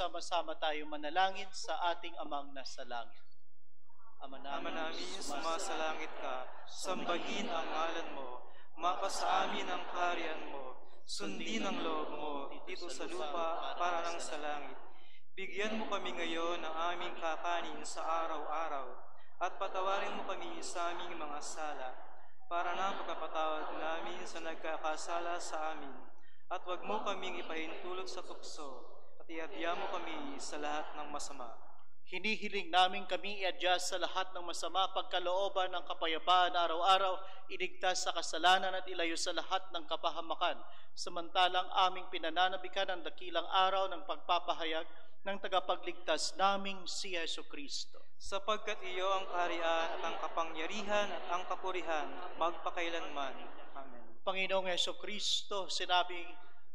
sama-sama tayo manalangin sa ating amang nasa langit. Ama Ama namin, namin, sumasalangit ka, sambahin ang ngalan mo, mapasa amin ang kaharian mo, sundin ang loob mo dito sa lupa para lang sa langit. Bigyan mo kami ngayon ng aming kakanin sa araw-araw, at patawarin mo kami sa aming mga sala, para na pagkapatawad namin sa nagkakasala sa amin. At huwag mo kaming ipahintulot sa tukso, iadya mo kami sa lahat ng masama. Hinihiling namin kami i-adjust sa lahat ng masama, pagkalooban ng kapayapaan araw-araw, iligtas sa kasalanan at ilayo sa lahat ng kapahamakan. Samantalang aming pinananabikan ang dakilang araw ng pagpapahayag ng tagapagligtas naming si Yeso Kristo. sapagkat iyo ang kaharian at ang kapangyarihan at ang kapurihan magpakailanman. Amen. Panginoong Yeso Kristo, sinabi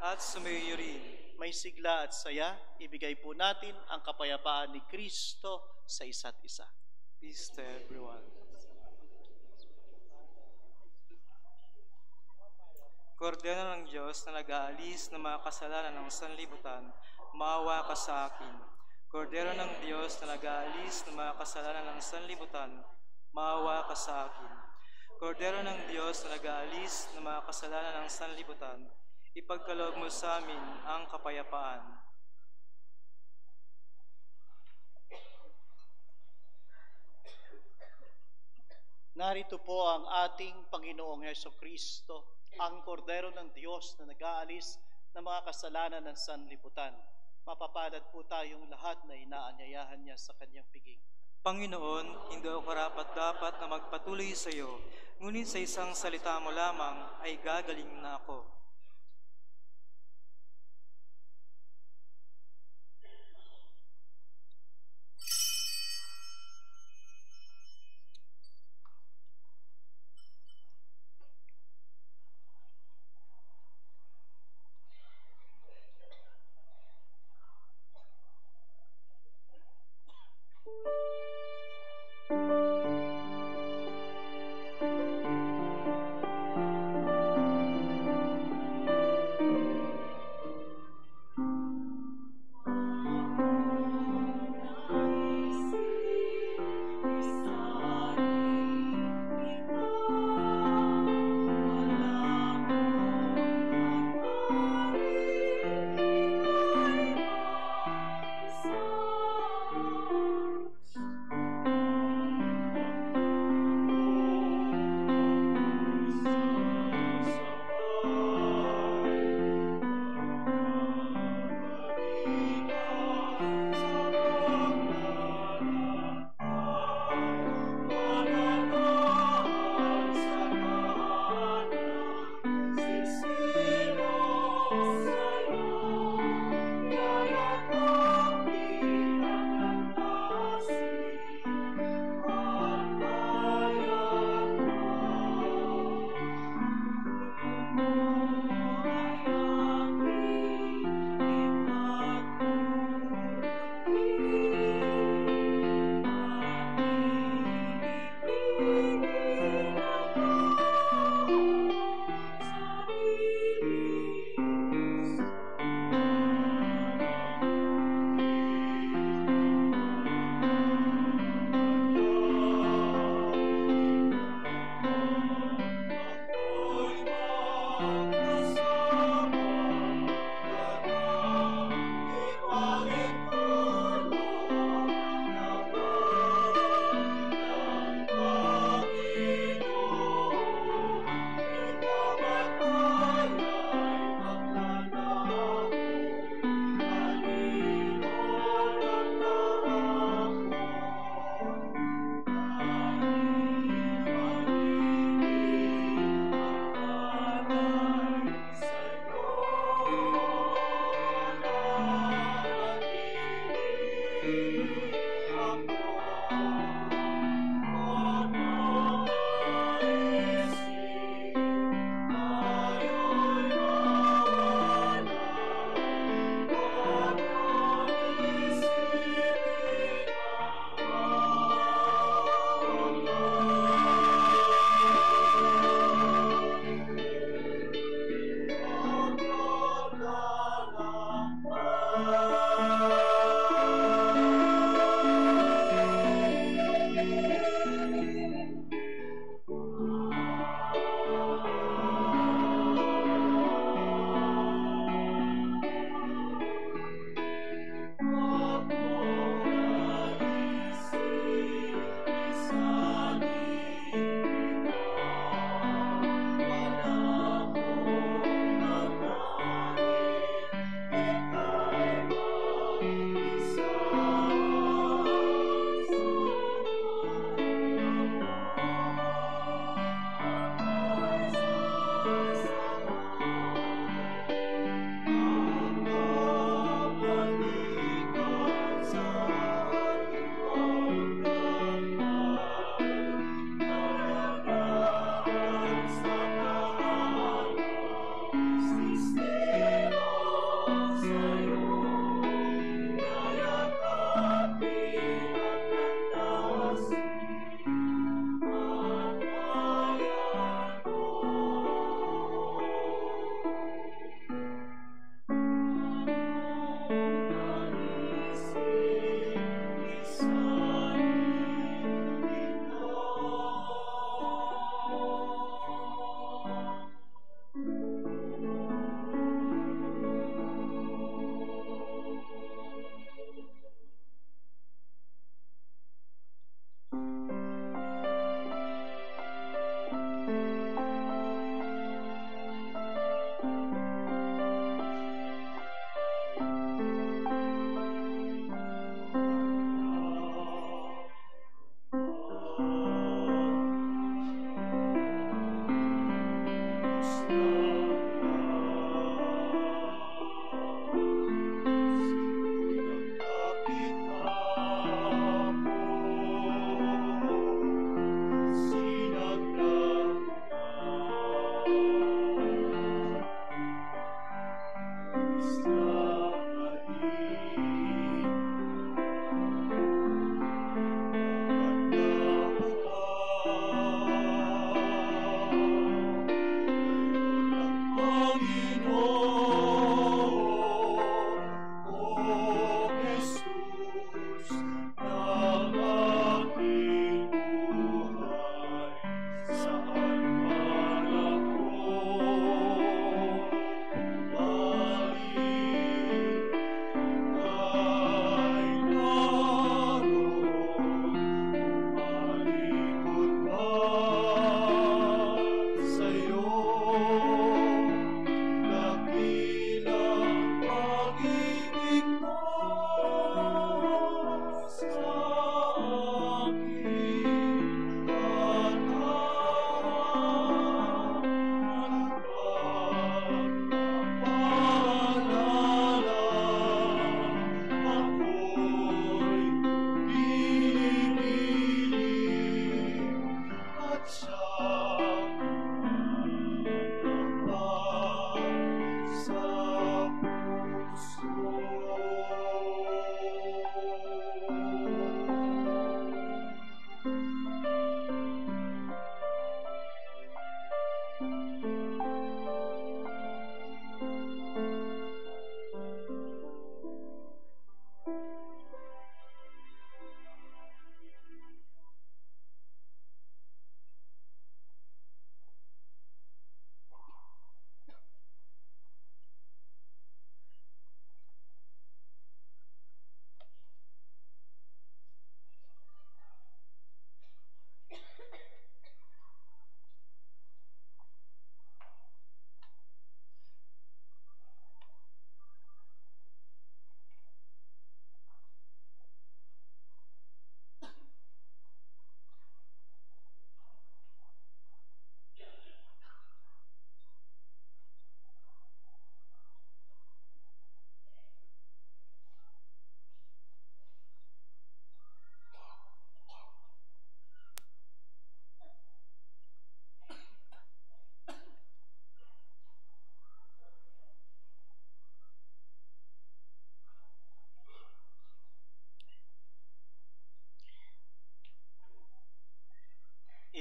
At sumayo. May sigla at saya, ibigay po natin ang kapayapaan ni Kristo sa isa't isa. Peace to everyone. Kordero ng Diyos na nag-aalis ng mga kasalanan ng sanlibutan, maawa ka sa akin. Kordero ng Diyos na nag-aalis ng mga kasalanan ng sanlibutan, maawa ka sa akin. Kordero ng Diyos na nag-aalis ng mga kasalanan ng sanlibutan, ipagkaloob mo sa amin ang kapayapaan. Narito po ang ating Panginoong Yeso Kristo, ang kordero ng Diyos na nag-aalis ng mga kasalanan ng sanlibutan. Mapapalad po tayong lahat na inaanyayahan niya sa kanyang piging. Panginoon, hindi ako karapat dapat na magpatuloy sa iyo, ngunit sa isang salita mo lamang ay gagaling na ako.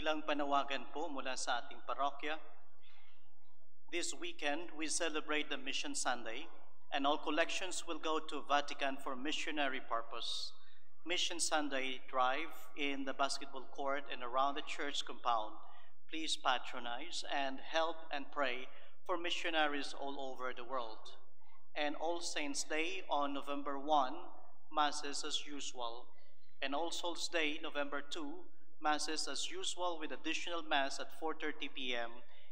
Ilang panawagan po mula sa ating parokya. This weekend, we celebrate the Mission Sunday, and all collections will go to Vatican for missionary purpose. Mission Sunday drive in the basketball court and around the church compound. Please patronize and help and pray for missionaries all over the world. And All Saints Day on November 1, Masses as usual. And All Souls Day, November 2, Masses as usual with additional Mass at 4.30 p.m.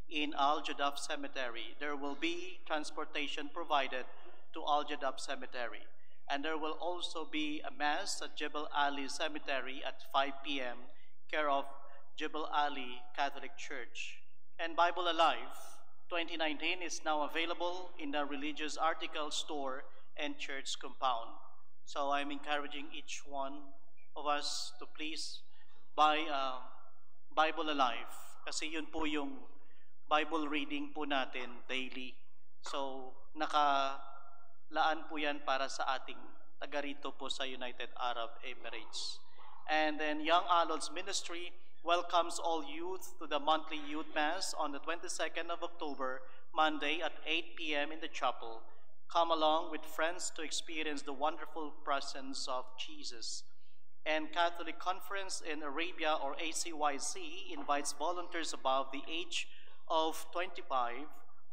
in Al Jadaf Cemetery. There will be transportation provided to Al Jadaf Cemetery. And there will also be a Mass at Jebel Ali Cemetery at 5 p.m., care of Jebel Ali Catholic Church. And Bible Alive 2019 is now available in the religious article store and church compound. So I'm encouraging each one of us to please buy uh, Bible Alive kasi yun po yung Bible reading po natin daily. So nakalaan po yan para sa ating taga rito po sa United Arab Emirates. And then Young Adults Ministry welcomes all youth to the monthly youth mass on the 22nd of October, Monday at 8 p.m. in the chapel. Come along with friends to experience the wonderful presence of Jesus. And Catholic Conference in Arabia or ACYC invites volunteers above the age of 25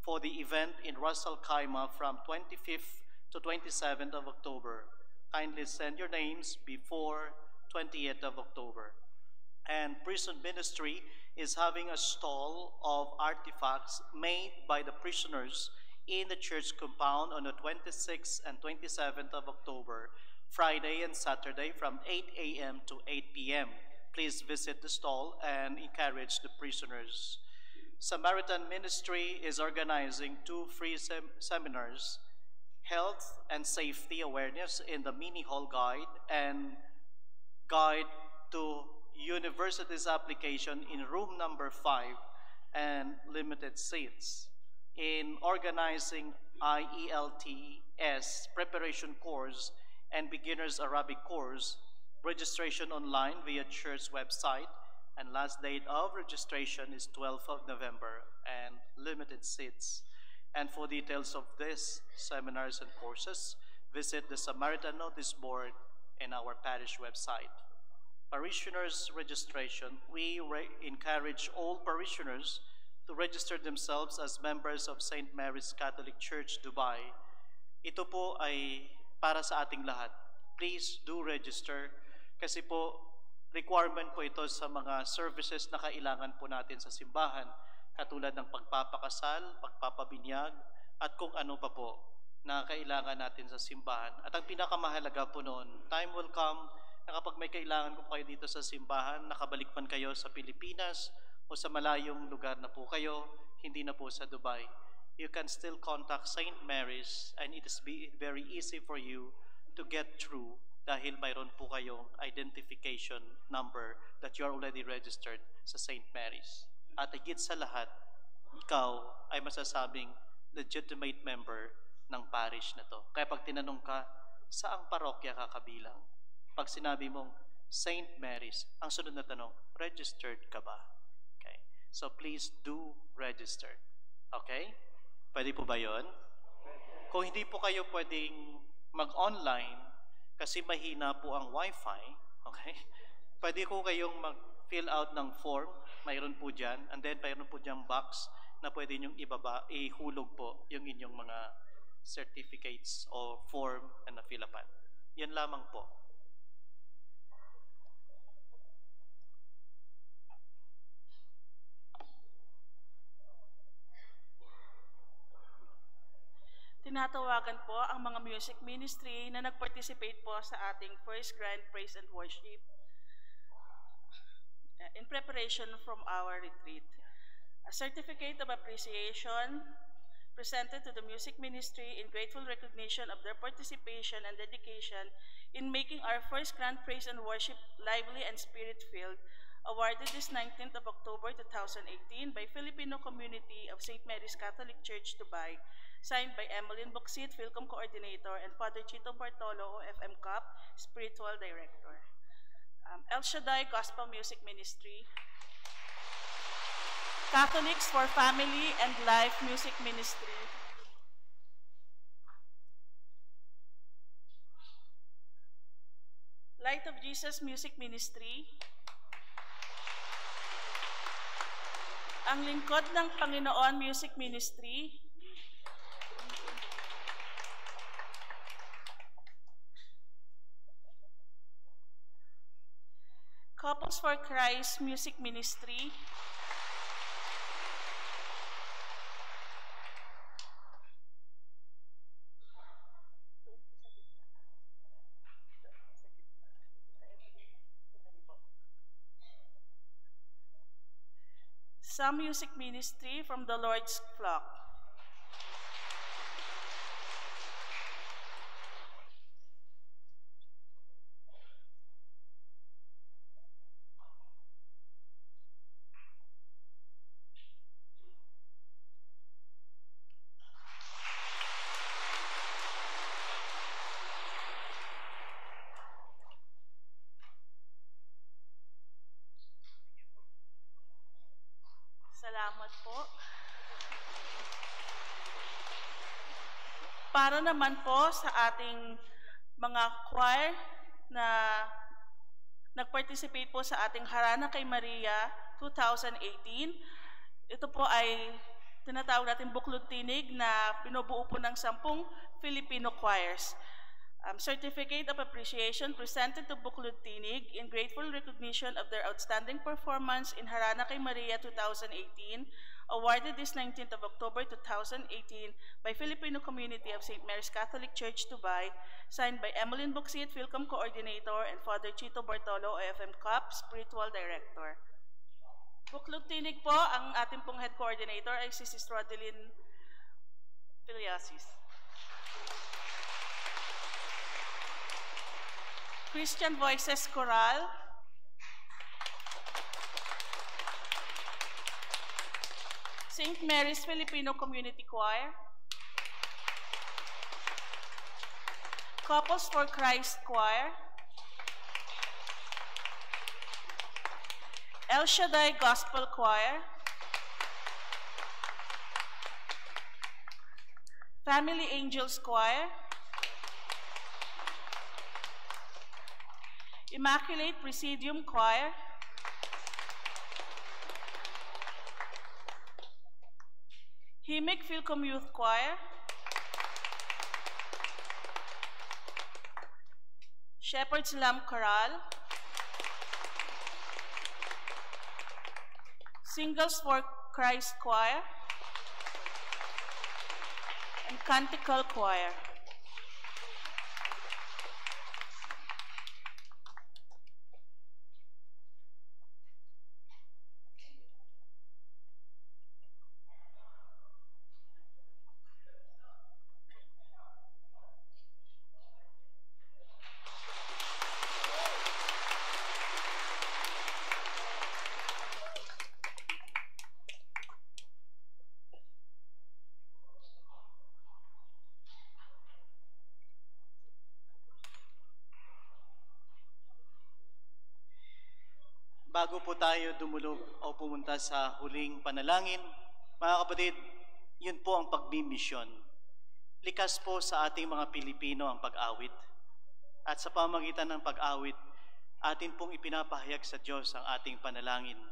for the event in Ras Al Khaimah from 25th to 27th of October. Kindly send your names before 28th of October. And prison ministry is having a stall of artifacts made by the prisoners in the church compound on the 26th and 27th of October, Friday and Saturday from 8 a.m. to 8 p.m. Please visit the stall and encourage the prisoners. Samaritan Ministry is organizing two free sem- seminars Health and Safety Awareness in the Mini Hall Guide and Guide to University's application in room number 5 and limited seats. In organizing IELTS preparation course and beginner's Arabic course, registration online via church website, and last date of registration is 12th of November and limited seats. And for details of this seminars and courses, visit the Samaritan Notice Board in our parish website. Parishioners registration, we re- encourage all parishioners to register themselves as members of St. Mary's Catholic Church, Dubai. Ito po ay para sa ating lahat. Please do register kasi po requirement po ito sa mga services na kailangan po natin sa simbahan katulad ng pagpapakasal, pagpapabinyag, at kung ano pa po na kailangan natin sa simbahan. At ang pinakamahalaga po noon, time will come na kapag may kailangan ko kayo dito sa simbahan, nakabalik man kayo sa Pilipinas o sa malayong lugar na po kayo, hindi na po sa Dubai, you can still contact St. Mary's and it is be very easy for you to get through dahil mayroon po kayong identification number that you are already registered sa St. Mary's. At higit sa lahat, ikaw ay masasabing legitimate member ng parish na to. Kaya pag tinanong ka, saang parokya ka kabilang? Pag sinabi mong St. Mary's, ang sunod na tanong, registered ka ba? Okay. So please do register. Okay? Pwede po ba yon? Kung hindi po kayo pwedeng mag-online kasi mahina po ang wifi, okay? Pwede ko kayong mag-fill out ng form, mayroon po dyan, and then mayroon po dyan box na pwede nyong ibaba, ihulog po yung inyong mga certificates o form na na-fill upan. Yan lamang po. Tinatawagan po ang mga music ministry na nag-participate po sa ating first Grand Praise and Worship uh, in preparation from our retreat. A certificate of appreciation presented to the music ministry in grateful recognition of their participation and dedication in making our first Grand Praise and Worship lively and spirit-filled, awarded this 19th of October 2018 by Filipino Community of St. Mary's Catholic Church, Dubai, signed by Emmeline Buxit, Philcom Coordinator, and Father Chito Bartolo, OFM COP, Spiritual Director. Um, El Shaddai Gospel Music Ministry, Catholics for Family and Life Music Ministry. Light of Jesus Music Ministry. Ang Lingkod ng Panginoon Music Ministry. Couples for Christ Music Ministry. Some Music Ministry from the Lord's Flock. Salamat po. Para naman sa ating mga choir na nag-participate po sa ating Harana kay Maria 2018. Ito po ay tinatawag natin buklod tinig na pinubuo po ng sampung Filipino choirs. Um, certificate of appreciation presented to Buklod Tinig in grateful recognition of their outstanding performance in Harana kay Maria 2018, awarded this 19th of October 2018 by Filipino Community of St. Mary's Catholic Church, Dubai, signed by Emmeline Buxit, Philcom Coordinator, and Father Chito Bartolo, OFM COP, Spiritual Director. Buklod Tinig po, ang ating pong head coordinator ay si Sis Rodeline Filiasis. Christian Voices Choral. St. Mary's Filipino Community Choir. Couples for Christ Choir. El Shaddai Gospel Choir. Family Angels Choir. Immaculate Presidium Choir. Himic Philcom Youth Choir. Shepherd's Lamb Chorale. Singles for Christ Choir. And Canticle Choir. Bago po tayo dumulog o pumunta sa huling panalangin, mga kapatid, yun po ang pagbimisyon. Likas po sa ating mga Pilipino ang pag-awit. At sa pamagitan ng pag-awit, atin pong ipinapahayag sa Diyos ang ating panalangin.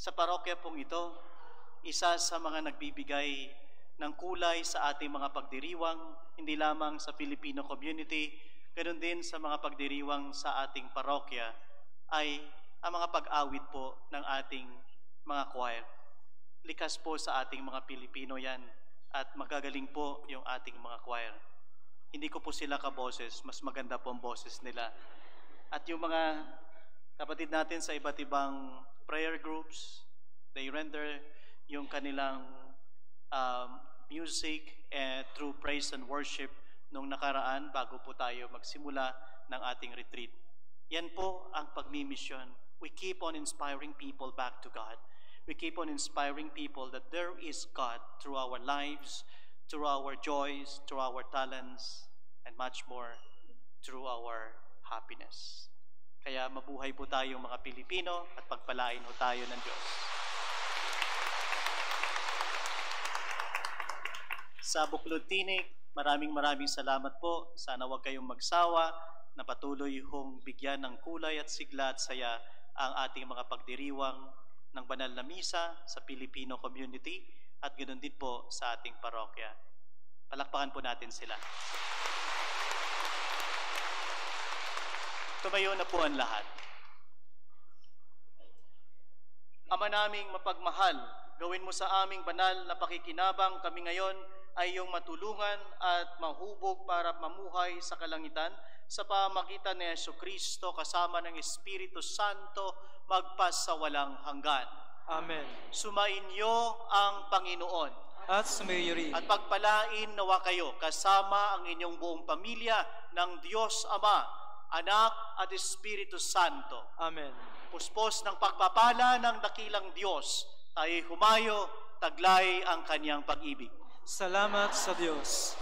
Sa parokya pong ito, isa sa mga nagbibigay ng kulay sa ating mga pagdiriwang, hindi lamang sa Filipino community, ganoon din sa mga pagdiriwang sa ating parokya, ay ang mga pag-awit po ng ating mga choir. Likas po sa ating mga Pilipino yan at magagaling po yung ating mga choir. Hindi ko po sila kaboses, mas maganda po ang boses nila. At yung mga kapatid natin sa iba't ibang prayer groups, they render yung kanilang um, music eh, through praise and worship nung nakaraan bago po tayo magsimula ng ating retreat. Yan po ang pagmimisyon we keep on inspiring people back to God. We keep on inspiring people that there is God through our lives, through our joys, through our talents, and much more through our happiness. Kaya mabuhay po tayo mga Pilipino at pagpalain po tayo ng Diyos. Sa Buklod Tinik, maraming maraming salamat po. Sana huwag kayong magsawa na patuloy hong bigyan ng kulay at sigla at saya ang ating mga pagdiriwang ng banal na misa sa Filipino community at ganoon din po sa ating parokya. Palakpakan po natin sila. Tumayo na po ang lahat. Ama naming mapagmahal, gawin mo sa aming banal na pakikinabang kami ngayon ay iyong matulungan at mahubog para mamuhay sa kalangitan sa pamagitan ni Yesu Kristo kasama ng Espiritu Santo magpas sa walang hanggan. Amen. Sumainyo ang Panginoon At sumayo rin. at pagpalain nawa kayo kasama ang inyong buong pamilya ng Diyos Ama, Anak at Espiritu Santo. Amen. Puspos ng pagpapala ng dakilang Diyos, tayo humayo, taglay ang kanyang pag-ibig. Salamat sa Diyos.